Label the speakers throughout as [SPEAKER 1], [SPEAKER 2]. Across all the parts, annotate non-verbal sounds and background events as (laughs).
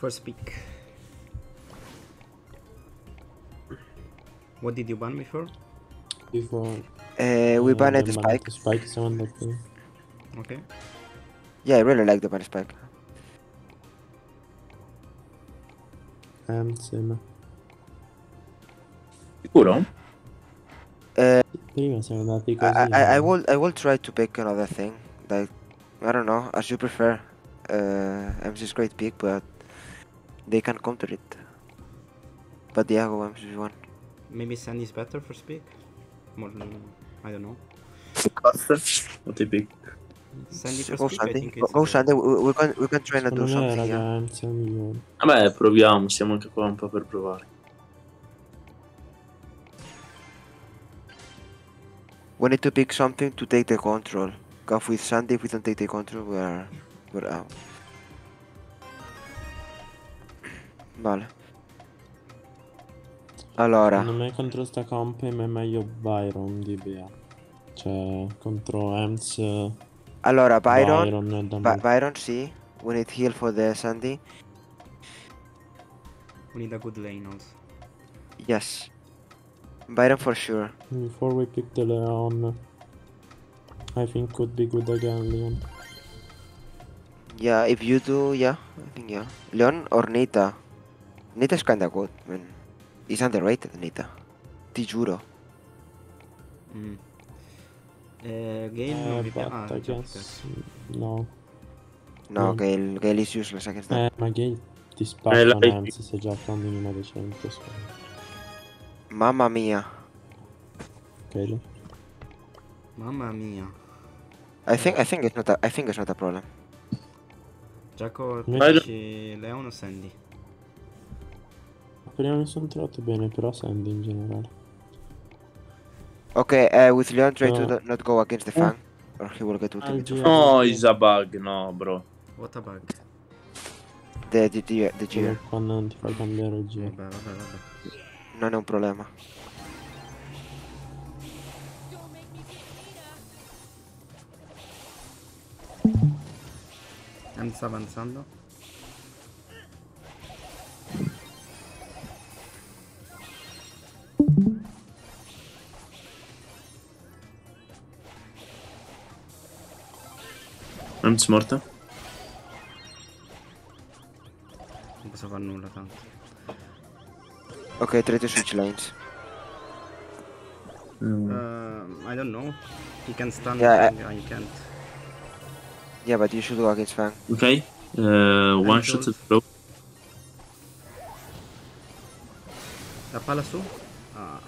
[SPEAKER 1] First pick. What did you ban me for?
[SPEAKER 2] Before
[SPEAKER 3] Uh, we
[SPEAKER 2] uh,
[SPEAKER 3] banned
[SPEAKER 2] the
[SPEAKER 3] Spike.
[SPEAKER 2] Manic Spike someone that thing.
[SPEAKER 1] Okay.
[SPEAKER 3] Yeah, I really like the ban Spike.
[SPEAKER 2] And sim.
[SPEAKER 4] Sicuro?
[SPEAKER 3] Uh,
[SPEAKER 2] Prima siamo andati
[SPEAKER 3] I. I, I
[SPEAKER 2] eh.
[SPEAKER 3] will I will try to pick another thing. Like I don't know, as you prefer. Uh, MC's great pick, but they can counter it. But yeah, go MC one.
[SPEAKER 1] Maybe Sandy's better for pick? More than, I don't know.
[SPEAKER 4] What they pick?
[SPEAKER 1] Sandy first
[SPEAKER 3] Go
[SPEAKER 1] pick, I
[SPEAKER 3] Sandy.
[SPEAKER 1] think
[SPEAKER 3] Go,
[SPEAKER 1] it's
[SPEAKER 3] go
[SPEAKER 1] the-
[SPEAKER 3] Sandy. We, we can we can try to do
[SPEAKER 2] Secondo me,
[SPEAKER 3] something.
[SPEAKER 2] raga,
[SPEAKER 3] Yeah.
[SPEAKER 2] MC è un migliore.
[SPEAKER 4] Vabbè, proviamo, siamo anche qua un po' per provare.
[SPEAKER 3] We need to pick something to take the control. Cause with Sandy, if we don't take the control, we're we're out. Vale. Allora,
[SPEAKER 2] Secondo me contro sta comp è meglio Byron di BA. Cioè, contro Ems,
[SPEAKER 3] allora Byron,
[SPEAKER 2] Byron
[SPEAKER 3] By-. Byron, sì. We need heal for the Sandy.
[SPEAKER 1] We need a good lane also.
[SPEAKER 3] Yes. Byron for sure.
[SPEAKER 2] Before we pick the Leon, I think could be good again, Leon.
[SPEAKER 3] Yeah, if you do, yeah, I think yeah. Leon or Nita. Nita's kinda good, man. He's underrated, Nita. Ti giuro.
[SPEAKER 1] Mm. Gale non
[SPEAKER 2] Eh,
[SPEAKER 1] vi
[SPEAKER 2] but
[SPEAKER 1] Ah,
[SPEAKER 2] I
[SPEAKER 1] già,
[SPEAKER 2] guess... No.
[SPEAKER 3] No,
[SPEAKER 2] Mm.
[SPEAKER 3] Gale, Gale is useless against them.
[SPEAKER 2] Eh, ma Gale ti spacca
[SPEAKER 4] la-
[SPEAKER 2] un Ems se gioca un minimo decente, secondo.
[SPEAKER 3] Mamma mia.
[SPEAKER 2] Ok, Leo?
[SPEAKER 1] Mamma mia.
[SPEAKER 3] I think I think it's not a I think it's not a problem.
[SPEAKER 1] Giacomo, dici Leon o Sandy?
[SPEAKER 2] Prima mi sono trovato bene, però Sandy in generale.
[SPEAKER 3] Okay, uh, with Leon try to
[SPEAKER 2] No.
[SPEAKER 3] not- not go against the Fang, or he will get ultimate.
[SPEAKER 4] No, is a bug, no, bro.
[SPEAKER 1] What a bug.
[SPEAKER 3] The the the, the Gear.
[SPEAKER 2] quando non ti fa cambiare il giro.
[SPEAKER 1] Vabbè, vabbè, vabbè.
[SPEAKER 3] Non è un problema.
[SPEAKER 1] Em sta avanzando.
[SPEAKER 4] Ems morta?
[SPEAKER 1] Non posso fare nulla tanto.
[SPEAKER 3] Okay, try to switch lanes.
[SPEAKER 4] Mm.
[SPEAKER 1] Uh, I don't know. He can stun.
[SPEAKER 3] Yeah,
[SPEAKER 1] me, I can't.
[SPEAKER 3] Yeah, but you should go against Fang.
[SPEAKER 4] Ok, uh, one shot
[SPEAKER 1] told-
[SPEAKER 4] throw.
[SPEAKER 1] La palla su? Ah.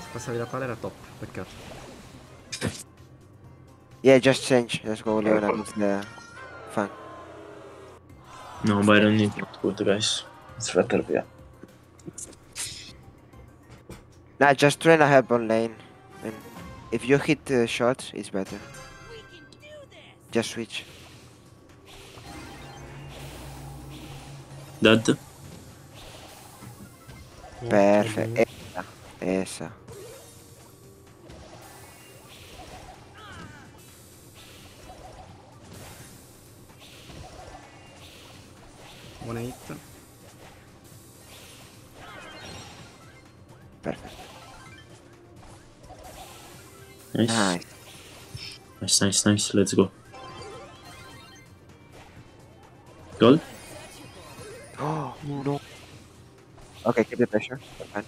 [SPEAKER 1] Se passavi la palla era top, peccato.
[SPEAKER 3] Yeah, just change. Let's go Leon against the Fang.
[SPEAKER 4] No, Byron need not good, guys. It's better via.
[SPEAKER 3] Nah, just try to help on lane. And if you hit the shots, it's better. Just switch.
[SPEAKER 4] Dead?
[SPEAKER 3] Perfetto. Essa. Essa.
[SPEAKER 1] Buona hit.
[SPEAKER 3] Perfetto.
[SPEAKER 4] Nice.
[SPEAKER 3] Nice.
[SPEAKER 4] Nice, nice, nice. Let's go. Goal? (gasps)
[SPEAKER 3] Oh, no. Okay, keep the pressure. We're fine.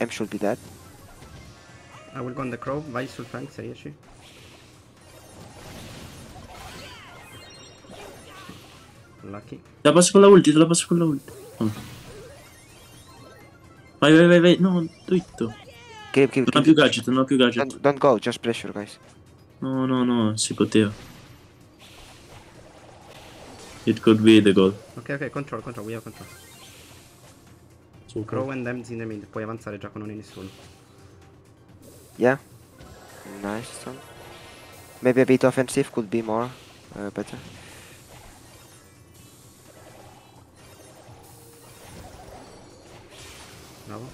[SPEAKER 3] M should be dead.
[SPEAKER 1] I will go on the crow. Vai sul flank se riesci. Lucky.
[SPEAKER 4] Te la passo con la ulti, te la passo con la ulti. Oh. Vai, vai, vai, vai. No, dritto.
[SPEAKER 3] Keep, keep,
[SPEAKER 4] Non
[SPEAKER 3] keep.
[SPEAKER 4] più gadget, non ho più gadget.
[SPEAKER 3] Don't, don't go, just pressure, guys.
[SPEAKER 4] No, no, no, si poteva. It could be the goal.
[SPEAKER 1] Ok, ok, control, control, we have control.
[SPEAKER 2] Super.
[SPEAKER 1] Crow and Ems in the mid. Puoi avanzare già con non è nessuno.
[SPEAKER 3] Yeah. Nice. Tom. Maybe a bit offensive could be more uh, better.
[SPEAKER 1] Bravo.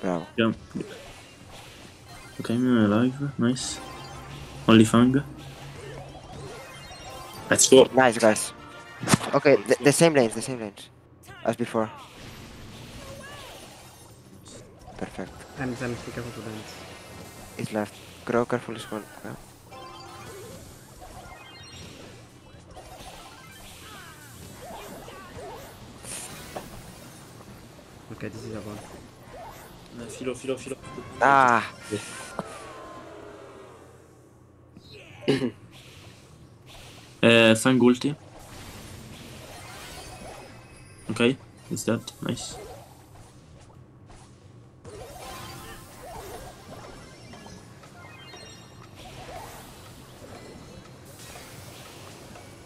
[SPEAKER 3] Bravo.
[SPEAKER 4] Yeah. Ok, mi live, nice. Only Fang. Let's go.
[SPEAKER 3] Nice, guys. Okay, the, the same lanes, the same lanes. As before. Perfect.
[SPEAKER 1] I'm Zem, be careful to dance.
[SPEAKER 3] It's left. Grow careful is one. Yeah.
[SPEAKER 1] Okay, this is a one.
[SPEAKER 4] Filo, filo, filo.
[SPEAKER 3] Ah! (clears throat)
[SPEAKER 4] Eh, Fang ulti. Ok, is that nice?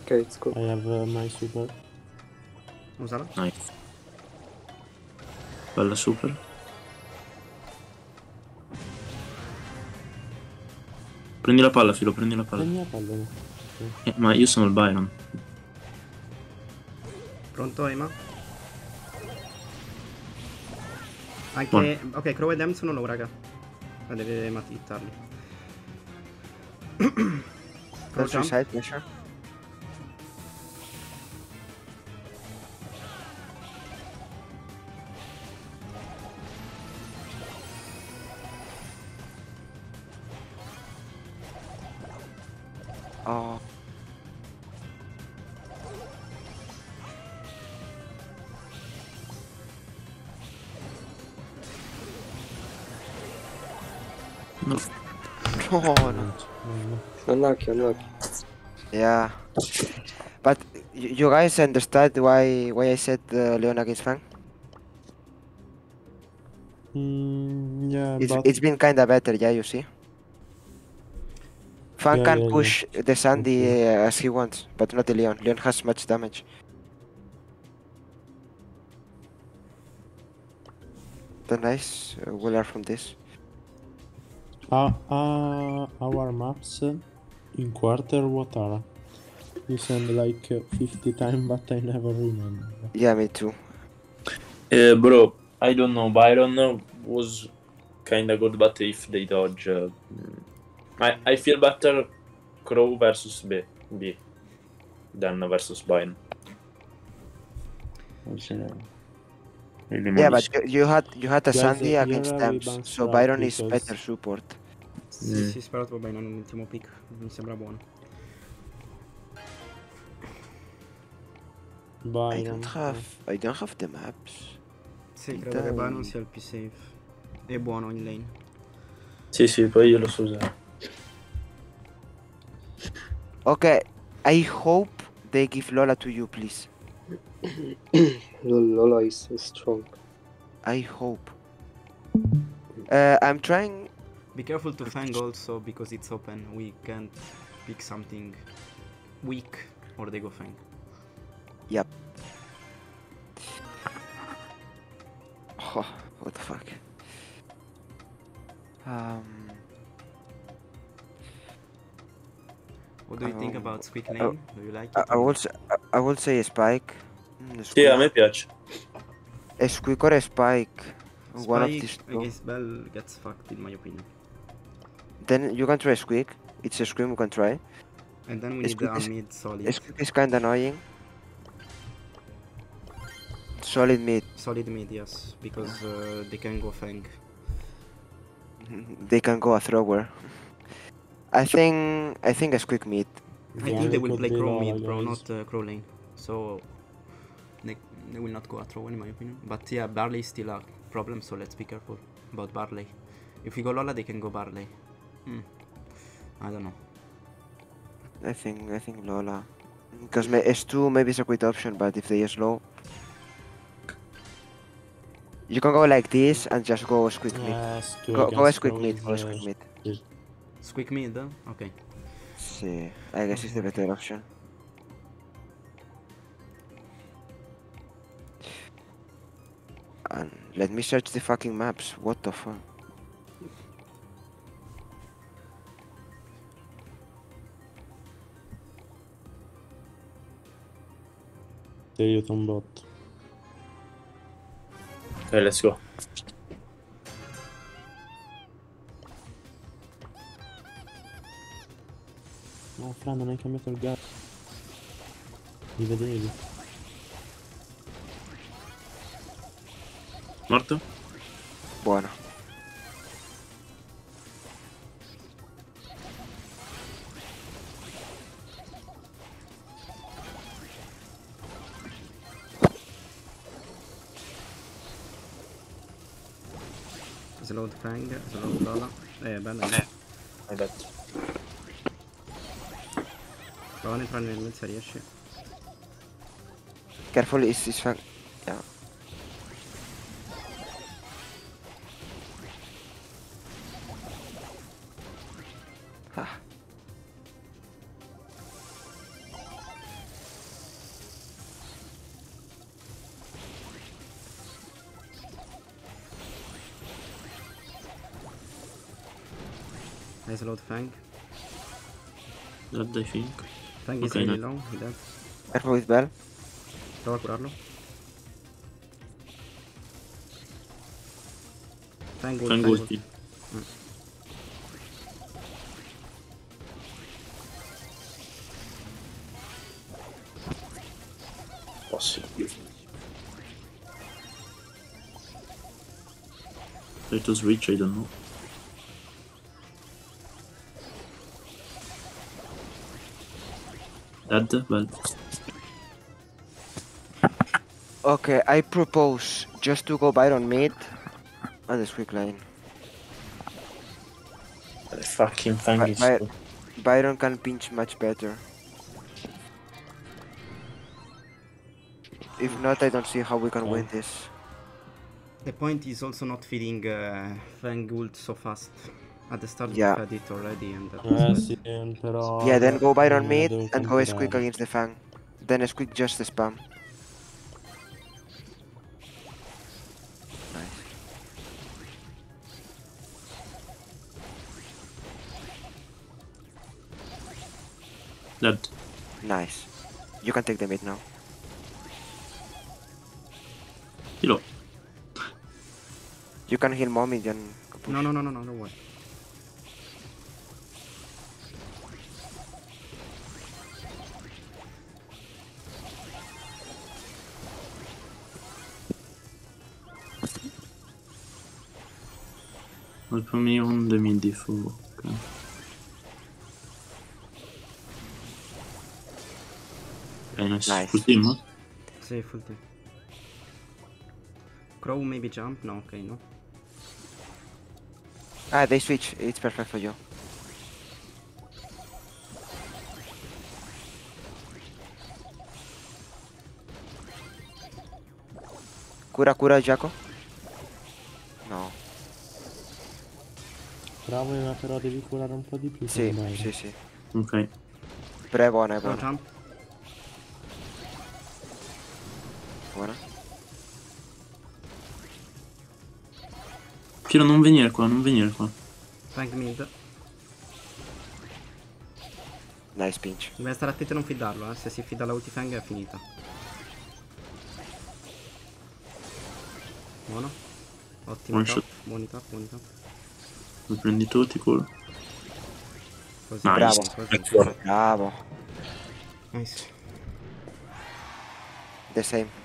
[SPEAKER 5] Okay, it's cool.
[SPEAKER 2] I have uh, my super.
[SPEAKER 1] Usala?
[SPEAKER 4] Nice. Bella super. Prendi la palla, filo, prendi la palla.
[SPEAKER 2] Prendi la palla.
[SPEAKER 4] Eh, ma io sono il Byron.
[SPEAKER 1] Pronto, Ema? Anche... Ok, Crow e Dem sono low, raga. Ma deve Ema hittarli. Crow jump.
[SPEAKER 3] suicide,
[SPEAKER 4] No,
[SPEAKER 3] no. No,
[SPEAKER 5] Unlucky, unlucky.
[SPEAKER 3] Yeah. But you guys understand why why I said uh, Leon against Fang?
[SPEAKER 2] Mm, yeah,
[SPEAKER 3] It's,
[SPEAKER 2] but
[SPEAKER 3] it's been kinda better, yeah, you see. Fang
[SPEAKER 2] Yeah,
[SPEAKER 3] can
[SPEAKER 2] yeah, yeah.
[SPEAKER 3] push the Sandy uh, as he wants, but not the Leon. Leon has much damage. The nice uh, we learn from this.
[SPEAKER 2] Uh, uh, our maps uh, in quarter what are? You send like uh, 50 times, but I never remember.
[SPEAKER 3] Yeah, me too.
[SPEAKER 4] Eh, bro, I don't know. Byron was kinda good, but if they dodge, uh, I I feel better Crow versus B, B than versus Byron. Was, uh, really
[SPEAKER 3] Yeah, but you, you had you had a
[SPEAKER 2] Guys,
[SPEAKER 3] Sandy against
[SPEAKER 2] here
[SPEAKER 3] them, so Byron is better support.
[SPEAKER 1] Sì,
[SPEAKER 4] Mm.
[SPEAKER 1] sì, sperato poi non l'ultimo pick. Mi sembra buono.
[SPEAKER 3] I don't have I don't have the maps.
[SPEAKER 1] Sì, credo che
[SPEAKER 3] Dai.
[SPEAKER 1] Byron sia il più safe. E buono in lane.
[SPEAKER 4] Sì, sì, poi io lo so usare.
[SPEAKER 3] Okay, I hope they give Lola to you, please. (clears throat)
[SPEAKER 5] Lol- Lola is is strong.
[SPEAKER 3] I hope. Uh, I'm trying.
[SPEAKER 1] Be careful to Fang also because it's open. We can't pick something weak or they go Fang.
[SPEAKER 3] Oh, what the fuck? Um,
[SPEAKER 1] What do you think
[SPEAKER 3] Um,
[SPEAKER 1] about Squeak
[SPEAKER 3] uh,
[SPEAKER 1] lane? Do you like it?
[SPEAKER 3] I, I will say, I, I will say a spike. Mm, a
[SPEAKER 4] Sì, a
[SPEAKER 3] squeak-
[SPEAKER 4] me piace.
[SPEAKER 3] a squeak or a spike. One of these
[SPEAKER 1] Spike
[SPEAKER 3] two.
[SPEAKER 1] against Bell gets fucked in my opinion.
[SPEAKER 3] Then you can try squeak. It's a scream you can try.
[SPEAKER 1] And then we
[SPEAKER 3] A
[SPEAKER 1] need
[SPEAKER 3] squeak
[SPEAKER 1] a mid solid.
[SPEAKER 3] A squeak is kinda annoying. Solid mid.
[SPEAKER 1] Solid mid, yes, because uh, they can go Fang.
[SPEAKER 3] They can go a thrower. I think I think a squeak mid.
[SPEAKER 1] I
[SPEAKER 2] Yeah,
[SPEAKER 1] think they will play
[SPEAKER 2] be
[SPEAKER 1] Crow
[SPEAKER 2] Lola,
[SPEAKER 1] mid, bro, not uh, Crow lane. So they, they will not go a throw in my opinion. But yeah, Barley is still a problem, so let's be careful about Barley. If we go Lola, they can go Barley. Hmm. I don't know.
[SPEAKER 3] I think I think Lola. Because S2 maybe is a great option, but if they are slow. You can go like this and just go squeak mid.
[SPEAKER 2] Yes, two
[SPEAKER 3] Go, go squeak
[SPEAKER 2] Crow
[SPEAKER 3] mid, go squeak mid.
[SPEAKER 1] Squeak mid, huh? okay.
[SPEAKER 3] See, I guess it's the better option. Let me search the fucking maps. What the fuck?
[SPEAKER 2] There you bot.
[SPEAKER 4] Okay, let's go.
[SPEAKER 2] No, Flandern, I can metal gas. Even really.
[SPEAKER 4] Morto?
[SPEAKER 3] Buono.
[SPEAKER 1] Slowed Fang, slowed Lola. Eh, bella.
[SPEAKER 4] Hai detto.
[SPEAKER 1] Prova ad entrare nel mezzo se riesci.
[SPEAKER 3] Careful, is is fang.
[SPEAKER 1] Hai slowed Fang.
[SPEAKER 4] Dead, I think.
[SPEAKER 1] Fang is
[SPEAKER 4] Ok,
[SPEAKER 1] really
[SPEAKER 4] no.
[SPEAKER 1] low, he dead.
[SPEAKER 3] Careful with bell.
[SPEAKER 1] Prova a curarlo. Fang ult,
[SPEAKER 4] Fang
[SPEAKER 1] Fang ult.
[SPEAKER 4] ulti. Possibile. Let us reach, I don't know. Dead? Well,
[SPEAKER 3] Okay, I propose just to go Byron mid on this quick lane.
[SPEAKER 4] the fucking Fang
[SPEAKER 3] By-
[SPEAKER 4] is
[SPEAKER 3] by- Byron can pinch much better. If not, I don't see how we can win this.
[SPEAKER 1] The point is also not feeding uh, Fang ult so fast. At the start
[SPEAKER 3] Yeah.
[SPEAKER 1] we had it already and that
[SPEAKER 2] Eh
[SPEAKER 1] was
[SPEAKER 2] sì.
[SPEAKER 3] Yeah, then go Byron mid and go as
[SPEAKER 2] comprare.
[SPEAKER 3] quick against the Fang. Then as quick just the spam. Nice.
[SPEAKER 4] Dead.
[SPEAKER 3] Nice. You can take the mid now.
[SPEAKER 4] Kilo.
[SPEAKER 3] You can heal mommy then push.
[SPEAKER 1] No, no, no, no, no, don't worry.
[SPEAKER 4] Wait for me on the mid if okay. Okay, nice.
[SPEAKER 3] Nice.
[SPEAKER 4] Full team?
[SPEAKER 1] Sì, full team. Crow maybe jump? No, ok, no.
[SPEAKER 3] Ah, they switch. It's perfect for you. Cura, cura, Giaco.
[SPEAKER 2] Bravo, ma però devi curare un po' di più.
[SPEAKER 3] Sì,
[SPEAKER 2] Byron.
[SPEAKER 3] sì, sì.
[SPEAKER 4] Ok.
[SPEAKER 3] Però è buona, è buona. buona.
[SPEAKER 4] Kilo, non venire qua, non venire qua.
[SPEAKER 1] Fang mid.
[SPEAKER 3] Nice pinch.
[SPEAKER 1] Deve stare attento a non fidarlo, eh. Se si fida la ulti Fang è finita. Buono. Ottimo
[SPEAKER 4] One
[SPEAKER 1] top.
[SPEAKER 4] shot.
[SPEAKER 1] Buoni top, buoni top.
[SPEAKER 4] Lo prendi tutti, culo.
[SPEAKER 1] Così.
[SPEAKER 4] Nice.
[SPEAKER 3] Bravo.
[SPEAKER 1] Così.
[SPEAKER 3] Bravo.
[SPEAKER 1] Nice.
[SPEAKER 3] The same.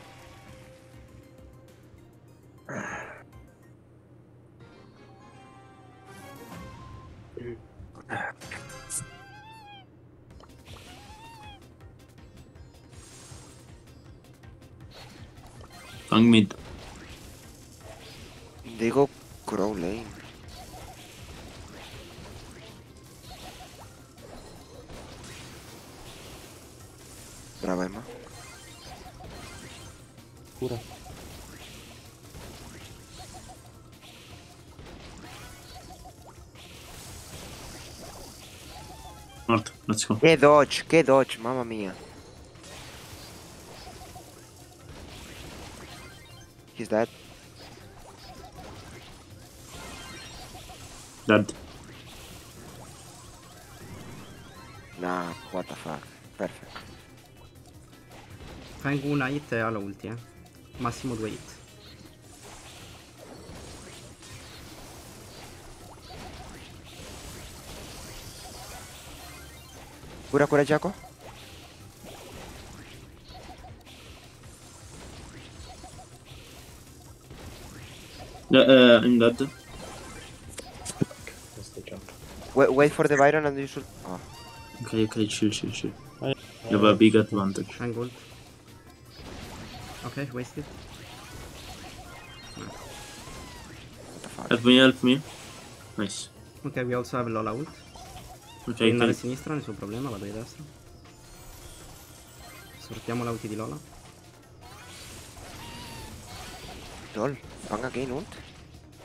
[SPEAKER 3] Go. Che dodge, che dodge, mamma mia. He's dead.
[SPEAKER 4] Dead.
[SPEAKER 3] Nah, what the fuck. Perfect.
[SPEAKER 1] Fang una hit e ha la ulti, eh. Massimo due hit.
[SPEAKER 3] Cura, cura, Jaco.
[SPEAKER 4] Uh, uh, I'm dead. That's the jump.
[SPEAKER 3] Wait, wait for the Byron and you should. Oh,
[SPEAKER 4] Okay, okay, chill, chill, chill.
[SPEAKER 2] I,
[SPEAKER 4] You have a big advantage.
[SPEAKER 1] Fang ult. Okay, wasted.
[SPEAKER 3] what?
[SPEAKER 4] Help me, help me. Nice.
[SPEAKER 1] Ok, we also have a Lola ult.
[SPEAKER 4] Ok,
[SPEAKER 1] Puoi andare a sinistra, nessun problema, vado di destra. Sortiamo la ulti di Lola.
[SPEAKER 3] Lol, Fang again ult?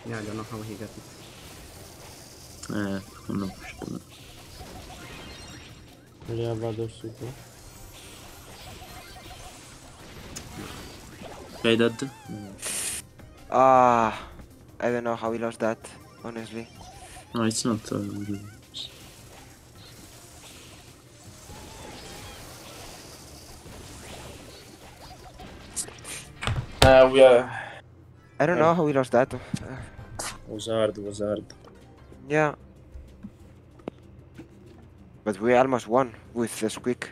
[SPEAKER 1] Yeah, I don't know how he got it.
[SPEAKER 4] Eh, non ho pushato.
[SPEAKER 2] li vado su qua.
[SPEAKER 4] Ok, dead.
[SPEAKER 3] Ah, I don't know how we lost that, honestly.
[SPEAKER 4] No, it's not. Uh, uh, we are.
[SPEAKER 3] I don't know how we lost that.
[SPEAKER 4] Was hard, was hard.
[SPEAKER 3] yeah. But we almost won with the squeak.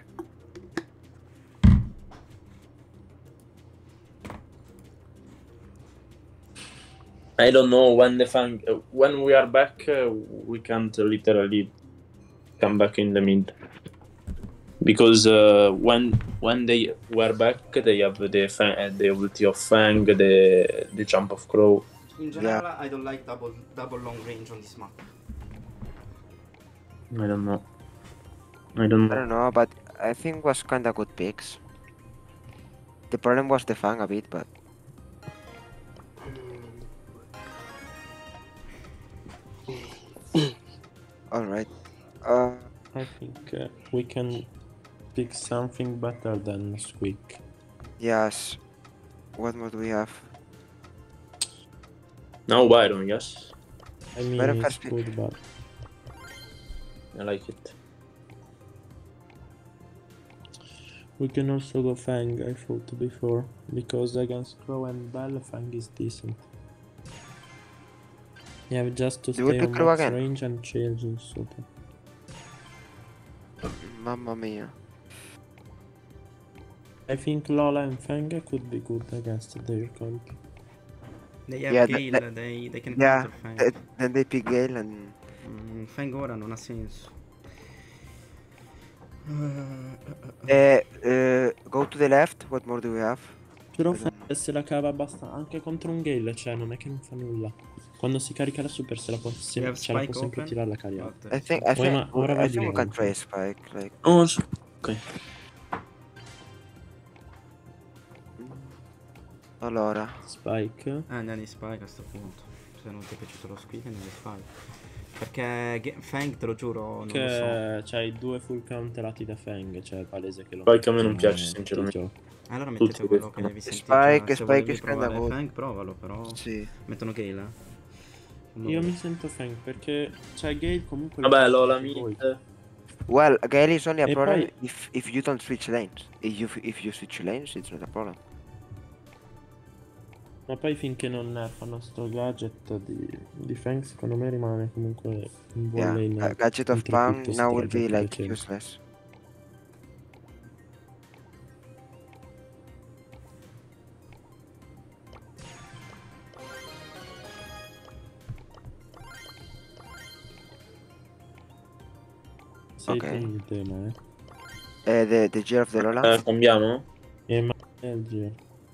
[SPEAKER 4] I don't know when the fang. Uh, when we are back, uh, we can't literally come back in the mid. Because uh, when when they were back, they have the fang, uh, the ulti of Fang, the the jump of Crow.
[SPEAKER 1] In general, I don't like double double long range on this map.
[SPEAKER 4] I don't know. I don't Know.
[SPEAKER 3] I
[SPEAKER 4] know.
[SPEAKER 3] don't know, but I think was kinda good picks. The problem was the Fang a bit, but (coughs) alright. Uh,
[SPEAKER 2] I think uh, we can pick something better than Squeak.
[SPEAKER 3] yes. What more do we have?
[SPEAKER 4] Now Byron, yes,
[SPEAKER 2] I mean,
[SPEAKER 3] Better
[SPEAKER 2] it's
[SPEAKER 3] first pick.
[SPEAKER 2] good, but
[SPEAKER 4] I like it.
[SPEAKER 2] we can also go Fang, I thought before, because against Crow and Bell, Fang is decent. Yeah, just to
[SPEAKER 3] Do
[SPEAKER 2] stay on
[SPEAKER 3] Crow
[SPEAKER 2] max range and change is super.
[SPEAKER 3] Mamma mia.
[SPEAKER 2] I think Lola and Fang could be good against their comp.
[SPEAKER 1] They have
[SPEAKER 3] Yeah,
[SPEAKER 1] Gale,
[SPEAKER 3] that-
[SPEAKER 1] they, they can
[SPEAKER 3] Yeah,
[SPEAKER 1] counter Fang.
[SPEAKER 3] th- then they pick Gale and
[SPEAKER 1] Mm, Fang ora non ha senso.
[SPEAKER 3] uh, uh, go to the left. What more do we have?
[SPEAKER 2] Però Fang se la cava abbastanza anche contro un Gale, cioè non è che non fa nulla. Quando si carica la super se la può, se- ce la può sempre
[SPEAKER 1] open.
[SPEAKER 2] tirare la carica.
[SPEAKER 1] But,
[SPEAKER 3] I think I
[SPEAKER 2] Poi,
[SPEAKER 3] think
[SPEAKER 2] ma ora
[SPEAKER 3] I think we can try Spike. Like
[SPEAKER 4] Oh, ok.
[SPEAKER 3] Allora.
[SPEAKER 2] Spike.
[SPEAKER 1] Eh, andiamo di Spike a questo punto. Se non ti è piaciuto lo squeak, andiamo di Spike. Perché Fang, te lo giuro, non lo so.
[SPEAKER 2] Che c'hai due full counterati da Fang, cioè è palese che lo
[SPEAKER 4] Spike a me non piace, sinceramente.
[SPEAKER 1] Allora
[SPEAKER 4] Tutti
[SPEAKER 1] mettete quello che
[SPEAKER 4] no?
[SPEAKER 1] devi sentire.
[SPEAKER 3] Spike-
[SPEAKER 1] se
[SPEAKER 3] Spike kinda
[SPEAKER 1] provare
[SPEAKER 3] good.
[SPEAKER 1] Fang, provalo, però
[SPEAKER 3] Sì.
[SPEAKER 1] mettono Gale, eh. No.
[SPEAKER 2] Io mi sento Fang perché cioè Gale comunque
[SPEAKER 4] Vabbè, Lola mid.
[SPEAKER 3] Well, Gale is only a
[SPEAKER 2] E
[SPEAKER 3] problem
[SPEAKER 2] poi-
[SPEAKER 3] if if you don't switch lanes. If you if you switch lanes, it's not a problem.
[SPEAKER 2] Ma poi finché non nerfano sto gadget di, di Fang secondo me rimane comunque un buon
[SPEAKER 3] Yeah.
[SPEAKER 2] lane.
[SPEAKER 3] Uh, gadget of
[SPEAKER 2] tutto
[SPEAKER 3] now will be like
[SPEAKER 2] decente.
[SPEAKER 3] useless.
[SPEAKER 2] Sei
[SPEAKER 3] Ok.
[SPEAKER 2] il tema, eh.
[SPEAKER 3] Uh, the the Gear of the Lola.
[SPEAKER 4] Eh, cambiamo?
[SPEAKER 2] E ma è il giro.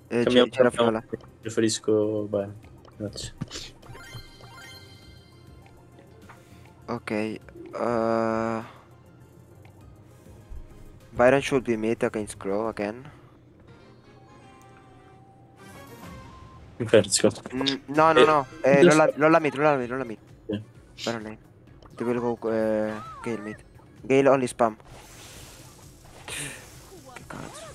[SPEAKER 3] Gear,
[SPEAKER 4] Cambiamo, cambiamo.
[SPEAKER 3] Lola.
[SPEAKER 4] Preferisco Byron. Grazie.
[SPEAKER 3] Okay. Uh, Byron should be mid against Crow again.
[SPEAKER 4] Ok.
[SPEAKER 3] Mm, no, no,
[SPEAKER 4] Eh,
[SPEAKER 3] no.
[SPEAKER 4] Just-
[SPEAKER 3] Lola, Lola mid, Lola mid, Lola mid.
[SPEAKER 4] Yeah.
[SPEAKER 3] Byron lane. They will go uh, Gale mid. Gale only spam. Che cazzo.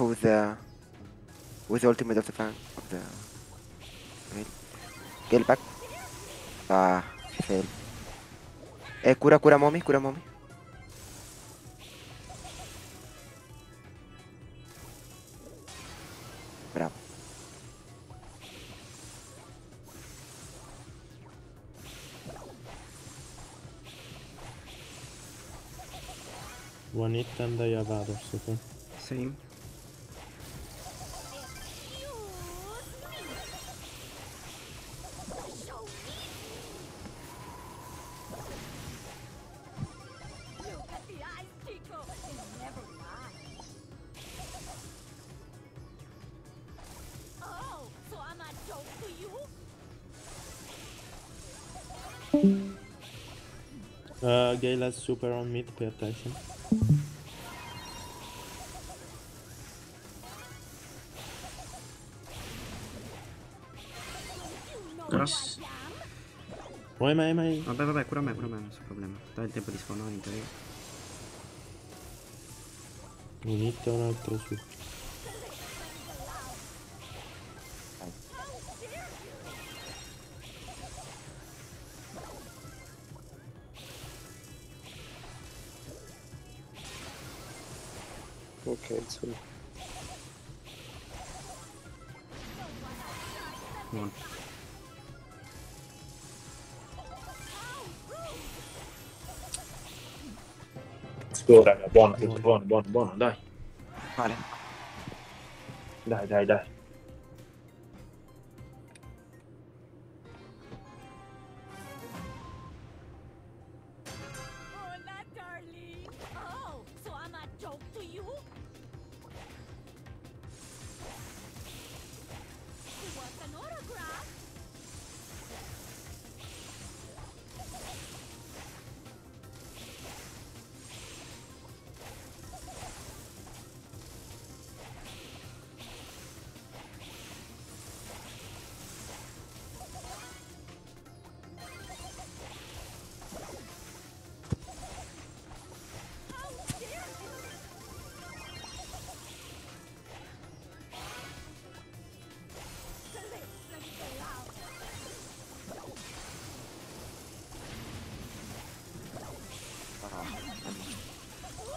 [SPEAKER 3] Careful with the with the ultimate of the fan of the. Gale back. Ah, fail. Eh, cura cura mommy, cura mommy. Bravo.
[SPEAKER 2] One hit and I have others, okay?
[SPEAKER 1] Same.
[SPEAKER 2] Has super on mid, pay attention.
[SPEAKER 6] You know
[SPEAKER 4] Nice.
[SPEAKER 6] who I am?
[SPEAKER 2] Why am I, am I...
[SPEAKER 1] Vabbè, vabbè, cura me, cura me, nessun problema. Dai il tempo di spawnare in teoria.
[SPEAKER 2] Un hit e un altro super.
[SPEAKER 1] Buono,
[SPEAKER 4] tutto buono, buono, buono, dai.
[SPEAKER 3] Vale.
[SPEAKER 4] Dai, dai, dai.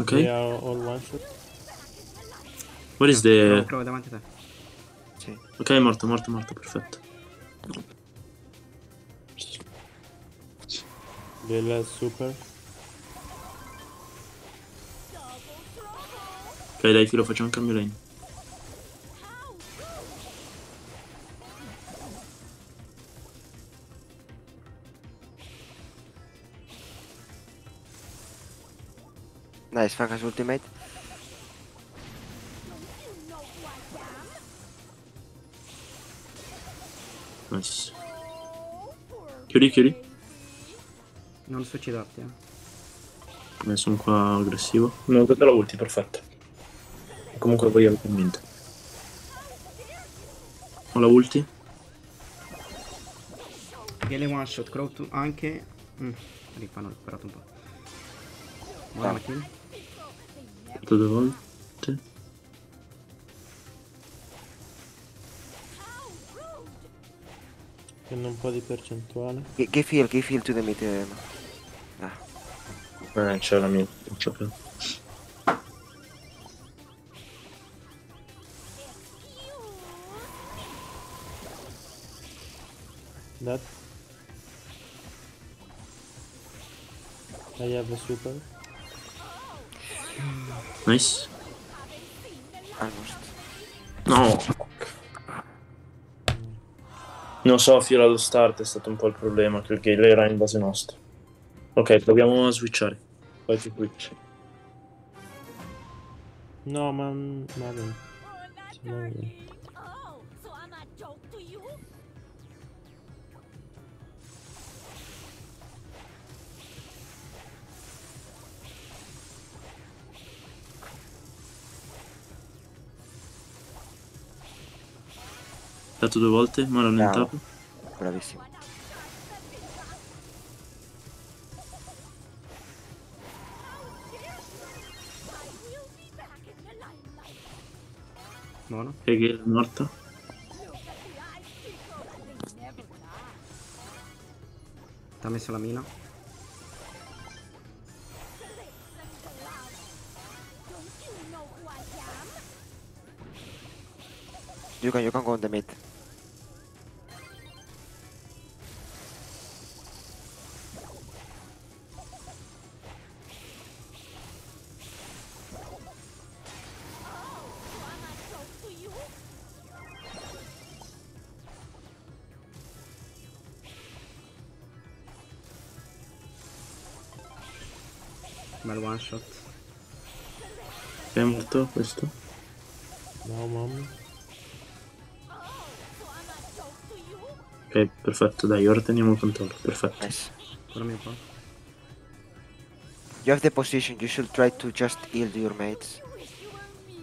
[SPEAKER 2] They
[SPEAKER 4] Ok.
[SPEAKER 2] are all one shot.
[SPEAKER 4] What is
[SPEAKER 1] Provo,
[SPEAKER 4] the...
[SPEAKER 1] provo davanti a te.
[SPEAKER 3] Sì.
[SPEAKER 4] Ok, morto, morto, morto, perfetto.
[SPEAKER 2] Has super.
[SPEAKER 4] Ok, dai, filo, facciamo un cambio lane.
[SPEAKER 3] Nice, Fangas ultimate.
[SPEAKER 6] Don't you know who I am?
[SPEAKER 4] Nice. Chiudi, chiudi.
[SPEAKER 1] Non suicidarti, eh.
[SPEAKER 4] Eh, sono qua aggressivo. Mi ho la ulti, perfetto. Comunque voi avete vinto. Ho la ulti.
[SPEAKER 1] Gale one shot, Crow anche. Mm. Rip, hanno recuperato un po'. Buona
[SPEAKER 3] Ah.
[SPEAKER 1] kill.
[SPEAKER 4] Fatto due volte.
[SPEAKER 2] Prendo un po' di percentuale.
[SPEAKER 3] G- give heal, give heal to the mid. eh, Ah,
[SPEAKER 4] Eh, c'è la mia. non c'è più.
[SPEAKER 2] That. I have a super.
[SPEAKER 4] Nice. No. Non so, fino allo start è stato un po' il problema, che il Gale era in base nostra. Ok, proviamo a switchare. Poi ti switch.
[SPEAKER 2] No, ma... ma no.
[SPEAKER 4] Dato due volte, ma l'ho
[SPEAKER 3] Bravo.
[SPEAKER 4] rallentato.
[SPEAKER 3] Bravissimo.
[SPEAKER 1] Buono.
[SPEAKER 4] E che è morto.
[SPEAKER 1] Ti ha messo la mina.
[SPEAKER 3] You can, you can go on the mid.
[SPEAKER 1] Bel one shot.
[SPEAKER 4] È morto questo?
[SPEAKER 2] No, mamma.
[SPEAKER 4] Ok, perfetto, dai, ora teniamo il controllo. Perfetto.
[SPEAKER 3] Nice.
[SPEAKER 1] Curami un po'.
[SPEAKER 3] You have the position, you should try to just heal your mates.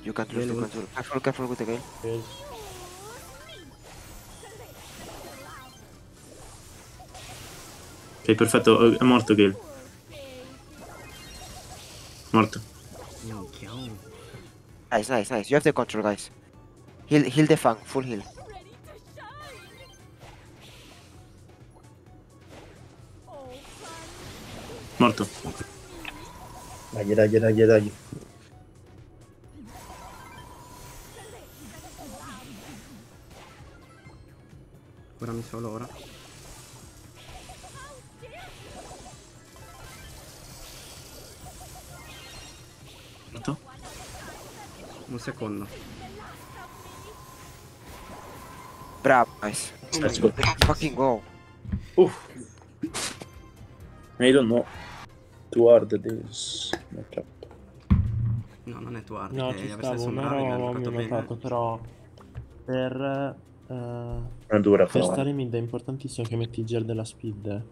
[SPEAKER 3] You can't lose the control. Careful, careful with the game.
[SPEAKER 2] Ok.
[SPEAKER 4] Ok, perfetto, è morto Gale. Morto.
[SPEAKER 3] Nice, nice, nice. You have the control, guys. Heal, heal the Fang, full heal.
[SPEAKER 4] Morto. Dai, dai, dai, dai.
[SPEAKER 1] Curami solo ora. Secondo.
[SPEAKER 3] Bravo, nice.
[SPEAKER 4] Let's go.
[SPEAKER 3] Let's fucking go.
[SPEAKER 4] Uff. I don't know. Too hard this matchup.
[SPEAKER 1] No, non è tuo
[SPEAKER 2] No,
[SPEAKER 1] eh,
[SPEAKER 2] ci stavo, non
[SPEAKER 1] bravi, mi
[SPEAKER 2] notato, però per, eh,
[SPEAKER 4] È dura
[SPEAKER 2] per
[SPEAKER 4] però.
[SPEAKER 2] stare mid è importantissimo che metti il gel della speed. eh.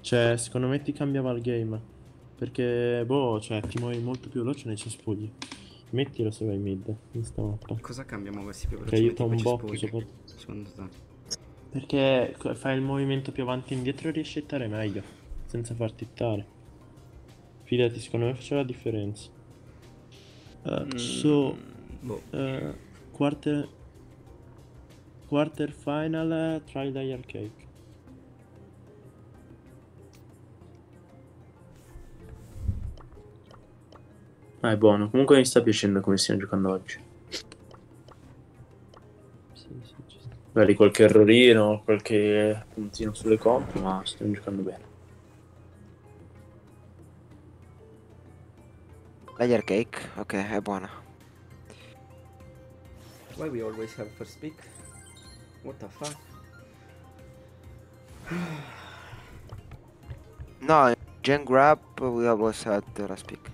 [SPEAKER 2] Cioè, secondo me ti cambiava il game. Perché, boh, cioè, ti muovi molto più veloce nei cespugli. Mettilo se vai mid, in sta mappa.
[SPEAKER 1] Cosa cambiamo questi più
[SPEAKER 2] Che
[SPEAKER 1] velocemente
[SPEAKER 2] aiuta un botto, soprattutto.
[SPEAKER 1] Secondo te?
[SPEAKER 2] Perché fai il movimento più avanti e indietro e riesci a hittare meglio, senza farti hittare. Fidati, secondo me faceva la differenza. Uh, so,
[SPEAKER 1] Boh.
[SPEAKER 2] uh, quarter, quarter final, uh, try Dire Cake.
[SPEAKER 4] Ah, è buono. Comunque mi sta piacendo come stiamo giocando oggi.
[SPEAKER 2] Sì, sì, ci sta.
[SPEAKER 4] Magari qualche errorino, qualche puntino sulle comp, ma stiamo giocando bene.
[SPEAKER 3] Layer cake, ok, è buona.
[SPEAKER 1] Why we always have first pick? What the fuck? (sighs)
[SPEAKER 3] No, Gen grab, we always had the last pick.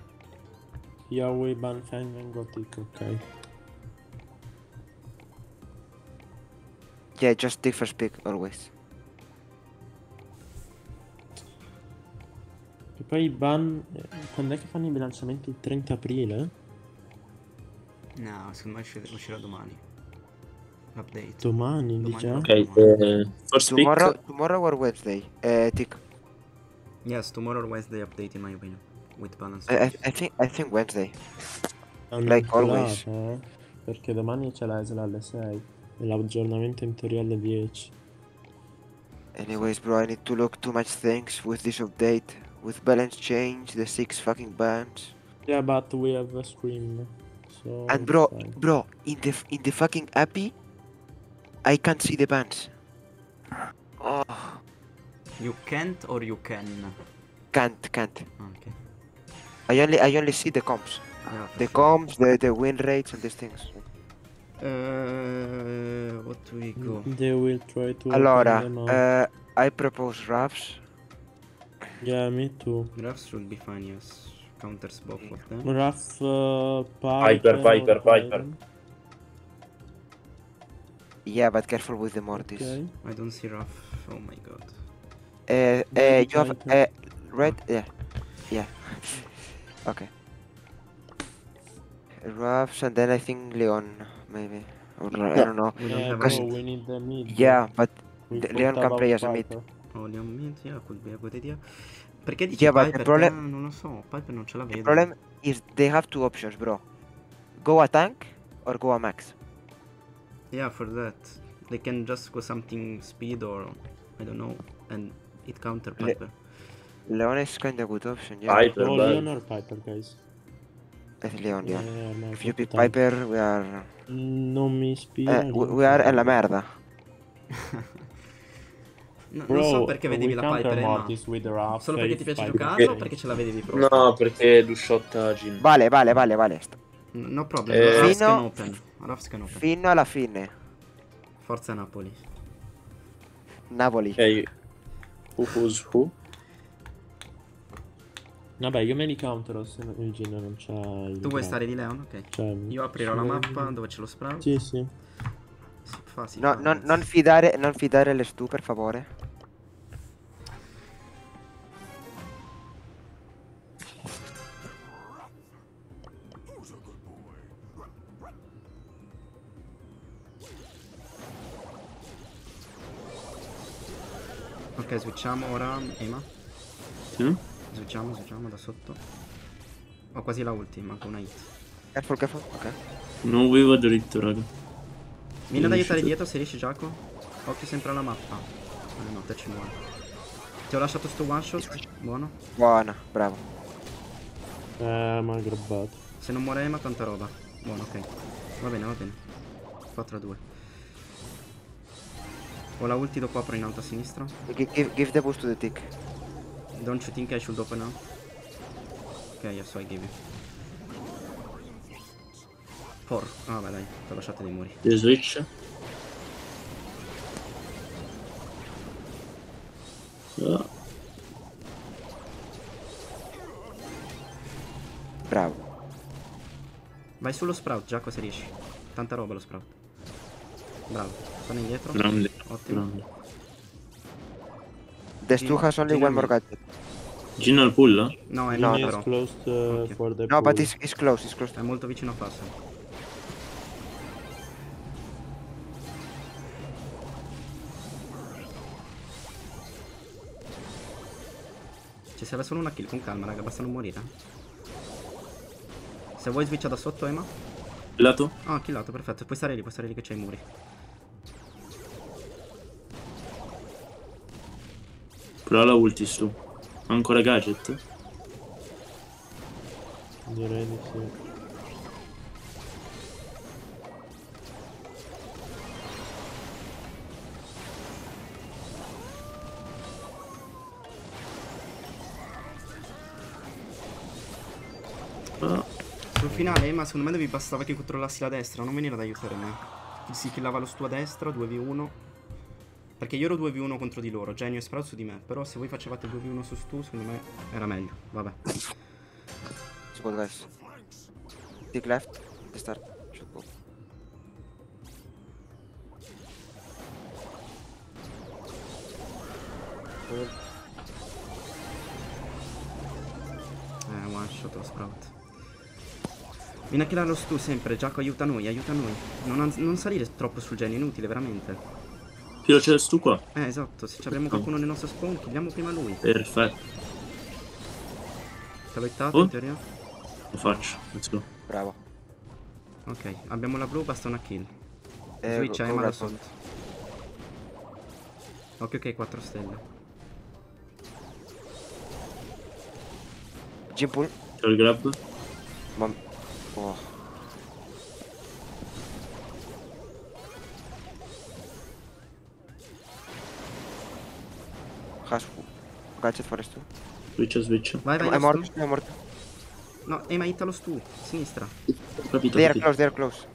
[SPEAKER 2] Yahweh, Banfang and Gothic, ok.
[SPEAKER 3] Yeah, just take first pick, always.
[SPEAKER 2] E poi i ban, eh, quando è che fanno i bilanciamenti? Il 30 aprile?
[SPEAKER 1] No, secondo me uscirà, domani. Update.
[SPEAKER 2] Domani,
[SPEAKER 1] Domani
[SPEAKER 2] dice?
[SPEAKER 1] no.
[SPEAKER 4] Ok, eh, first pick.
[SPEAKER 3] Tomorrow, tomorrow or Wednesday? Uh, tick.
[SPEAKER 1] Yes, tomorrow or Wednesday update in my opinion. With balance.
[SPEAKER 3] I, I, I think I think Wednesday.
[SPEAKER 2] Hanno
[SPEAKER 3] Like always.
[SPEAKER 2] eh, Perché domani c'è la ESLA alle 6 e l'aggiornamento in teoria alle 10.
[SPEAKER 3] Anyways, bro, I need to look too much things with this update. With balance change, the six fucking bands.
[SPEAKER 2] Yeah, but we have a scream. So
[SPEAKER 3] And bro,
[SPEAKER 2] fine.
[SPEAKER 3] bro, in the in the fucking appy, I can't see the bands. Oh,
[SPEAKER 1] You can't or you can?
[SPEAKER 3] can't, can't.
[SPEAKER 1] Ah, ok.
[SPEAKER 3] I only I only see the comps,
[SPEAKER 1] Yeah,
[SPEAKER 3] the
[SPEAKER 1] sure.
[SPEAKER 3] comps, the the win rates and these things.
[SPEAKER 1] Uh, what do we go?
[SPEAKER 2] They will try to
[SPEAKER 3] Allora,
[SPEAKER 2] open them up.
[SPEAKER 3] uh, I propose Ravs.
[SPEAKER 2] Yeah, me too.
[SPEAKER 1] Graphs should be fine, yes. Counters both of them.
[SPEAKER 2] Rough uh,
[SPEAKER 4] Viper, Viper,
[SPEAKER 2] or
[SPEAKER 4] Viper.
[SPEAKER 3] Yeah, but careful with the Mortis.
[SPEAKER 2] Okay.
[SPEAKER 1] I don't see rough. Oh my god.
[SPEAKER 3] Uh, uh, you have uh, red. Yeah, yeah. (laughs) okay. Ravs and then I think Leon maybe. Or, I don't know.
[SPEAKER 2] Yeah,
[SPEAKER 1] have
[SPEAKER 2] we need the mid.
[SPEAKER 3] Yeah, but
[SPEAKER 2] We
[SPEAKER 3] Leon can play as a mid.
[SPEAKER 1] Oh, Leon Mid, yeah, could be a good idea. Perché dici
[SPEAKER 3] Yeah, but the
[SPEAKER 1] Piper?
[SPEAKER 3] problem-
[SPEAKER 1] non lo so, Piper non ce la
[SPEAKER 3] the problem is they have two options, bro. Go a tank or go a max.
[SPEAKER 1] Yeah, for that. They can just go something speed or I don't know and it counter
[SPEAKER 3] Le-
[SPEAKER 1] Piper.
[SPEAKER 3] Leon is kinda good option, yeah.
[SPEAKER 4] Piper,
[SPEAKER 2] Oh,
[SPEAKER 4] beh.
[SPEAKER 2] Leon or Piper, guys?
[SPEAKER 3] Think Leon, Leon.
[SPEAKER 2] Eh, ormai
[SPEAKER 3] If you pick. Piper, we are...
[SPEAKER 2] Non mi ispira.
[SPEAKER 3] Eh, we, we are è la merda. (laughs)
[SPEAKER 1] No,
[SPEAKER 2] Bro,
[SPEAKER 1] non so perché vedevi la Piper, Emma.
[SPEAKER 2] Wrath,
[SPEAKER 1] Solo perché ti piace
[SPEAKER 2] Piper.
[SPEAKER 1] giocarlo o perché ce la vedevi proprio?
[SPEAKER 4] No, perché Lushotta Jin.
[SPEAKER 3] Vale, vale, vale, vale.
[SPEAKER 1] No problem,
[SPEAKER 4] Eh,
[SPEAKER 1] Rafs
[SPEAKER 3] Fino-
[SPEAKER 1] can open. Rafs can open.
[SPEAKER 3] Fino alla fine.
[SPEAKER 1] Forza Napoli.
[SPEAKER 3] Napoli.
[SPEAKER 4] Ok. Who who's who?
[SPEAKER 2] Vabbè, io me li counterò se il Gino non il
[SPEAKER 1] Tu vuoi stare di Leon? Ok.
[SPEAKER 2] Cioè,
[SPEAKER 1] Io aprirò la mappa dove c'è lo sprout.
[SPEAKER 2] Sì, sì.
[SPEAKER 1] Si fa, si
[SPEAKER 3] No,
[SPEAKER 1] fa,
[SPEAKER 3] non, non fidare, non fidare le stu, per favore.
[SPEAKER 1] Ok, switchiamo ora. Ema.
[SPEAKER 4] Sì?
[SPEAKER 1] Switchiamo, switchiamo da sotto. Ho quasi la ulti, manca una hit.
[SPEAKER 3] Careful, careful. Ok.
[SPEAKER 4] Non avevo dritto, raga.
[SPEAKER 1] Vieni ad aiutare dietro se riesci Giacomo. Occhio sempre alla mappa. Eh no, te ci muore. Ti ho lasciato sto one shot. Buono.
[SPEAKER 3] Buona, bravo.
[SPEAKER 2] Eh, ma ha grabbato.
[SPEAKER 1] Se non muore Ema, tanta roba. Buono, ok. Va bene, va bene. 4 a 2. Ho la ulti, dopo apro in alto a sinistra.
[SPEAKER 3] Gi- Give, give the boost to the tick.
[SPEAKER 1] Don't you think I should open now? Ok, yes, I give you. 4. Ah, beh, dai, ti ho lasciato dei muri.
[SPEAKER 4] The switch. Ah,
[SPEAKER 3] Bravo.
[SPEAKER 1] Vai sullo sprout, Giacomo, se riesci. Tanta roba lo sprout. Bravo. Sono indietro.
[SPEAKER 4] grande.
[SPEAKER 1] Ottimo.
[SPEAKER 4] grande.
[SPEAKER 3] The stu has only
[SPEAKER 1] Gino
[SPEAKER 3] one more gadget.
[SPEAKER 4] Gin al pull?
[SPEAKER 1] No, è
[SPEAKER 3] No,
[SPEAKER 1] no,
[SPEAKER 2] Gino
[SPEAKER 1] però.
[SPEAKER 2] closed uh,
[SPEAKER 1] Ok.
[SPEAKER 2] for the
[SPEAKER 3] No, but it's, it's close, it's close.
[SPEAKER 1] È molto vicino a passo. Ci serve solo una kill con calma, raga, basta non morire. Se vuoi switcha da sotto, Ema.
[SPEAKER 4] Lato?
[SPEAKER 1] Ah, killato, perfetto. Puoi stare lì, puoi stare lì che c'hai i muri.
[SPEAKER 4] Però la ulti su. Ancora gadget?
[SPEAKER 2] Direi di sì.
[SPEAKER 4] Ah,
[SPEAKER 1] Sul finale, Ema, secondo me devi bastava che controllassi la destra, non venire ad aiutare me. Si killava lo stu a destra, 2v1. Perché io ero 2v1 contro di loro, Genio e Sprout su di me. Però se voi facevate 2v1 su stu, secondo me era meglio. Vabbè.
[SPEAKER 3] Good, guys. Tick left. The start. Should go.
[SPEAKER 1] Eh, one shot lo Sprout. Vieni a killare lo stu sempre, Giacomo aiuta noi, aiuta noi. Non, non salire troppo sul genio, inutile, veramente.
[SPEAKER 4] Filo c'è stu qua.
[SPEAKER 1] Eh, esatto, se abbiamo qualcuno nel nostro spawn, killiamo prima lui.
[SPEAKER 4] Perfetto.
[SPEAKER 1] Te l'ho hittato
[SPEAKER 4] Oh.
[SPEAKER 1] in teoria?
[SPEAKER 4] Lo faccio. Let's go.
[SPEAKER 3] Bravo.
[SPEAKER 1] Ok, abbiamo la blu, basta una kill.
[SPEAKER 3] Eh,
[SPEAKER 1] Switch da
[SPEAKER 3] right
[SPEAKER 1] sotto. Occhio che hai 4 stelle.
[SPEAKER 3] Jim pull.
[SPEAKER 4] C'ho il grab.
[SPEAKER 3] Ma... Oh. Has gadget for stu.
[SPEAKER 4] Switch, switch.
[SPEAKER 1] Vai, vai,
[SPEAKER 3] È morto,
[SPEAKER 1] stu.
[SPEAKER 3] è morto.
[SPEAKER 1] No, Ema, hittalo stu, sinistra.
[SPEAKER 4] Ho capito,
[SPEAKER 3] They are close, they are close.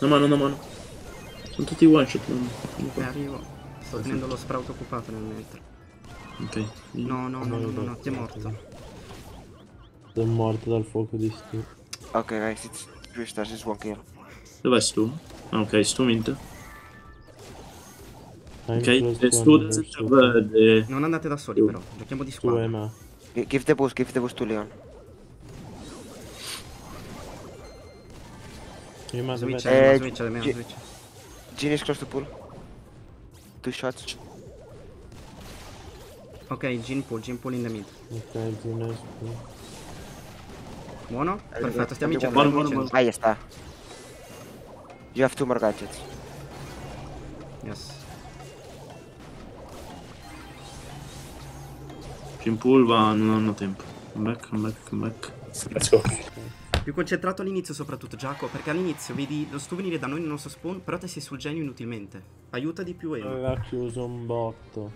[SPEAKER 4] Una mano, una mano. Sono tutti one shot. non-
[SPEAKER 1] Eh, arrivo. Sto tenendo lo sprout occupato nel mentre.
[SPEAKER 4] Ok.
[SPEAKER 1] No, no, no, no, no, no, ti è morto.
[SPEAKER 2] Sono morto dal fuoco di Stu.
[SPEAKER 3] Okay, guys, it's three stars, it's one kill.
[SPEAKER 4] Dov'è stu? Ah, ok, stu mint. Ok, have the...
[SPEAKER 1] Non andate da soli però, giochiamo di squadra.
[SPEAKER 3] Give the boost, give the boost to Leon.
[SPEAKER 1] Switch,
[SPEAKER 3] Eh,
[SPEAKER 1] switch,
[SPEAKER 3] Gi-
[SPEAKER 1] switch.
[SPEAKER 3] Jin is close to pull. Two shots.
[SPEAKER 1] Ok, Gin pull, Gin pull in the mid.
[SPEAKER 2] Ok, è Stu.
[SPEAKER 1] Buono? Perfetto, stiamo
[SPEAKER 3] Buono,
[SPEAKER 1] vincendo.
[SPEAKER 4] buono,
[SPEAKER 1] stiamo
[SPEAKER 4] buono,
[SPEAKER 1] vincendo.
[SPEAKER 3] Ahí está. You have two more gadgets.
[SPEAKER 1] Yes.
[SPEAKER 4] Jim Pool va, non hanno tempo. Come back, come back, come back. Let's go.
[SPEAKER 1] Più concentrato all'inizio soprattutto, Giacomo, perché all'inizio vedi lo stu venire da noi nel nostro spawn, però te sei sul genio inutilmente. Aiuta di più Ema.
[SPEAKER 2] Aveva chiuso un botto.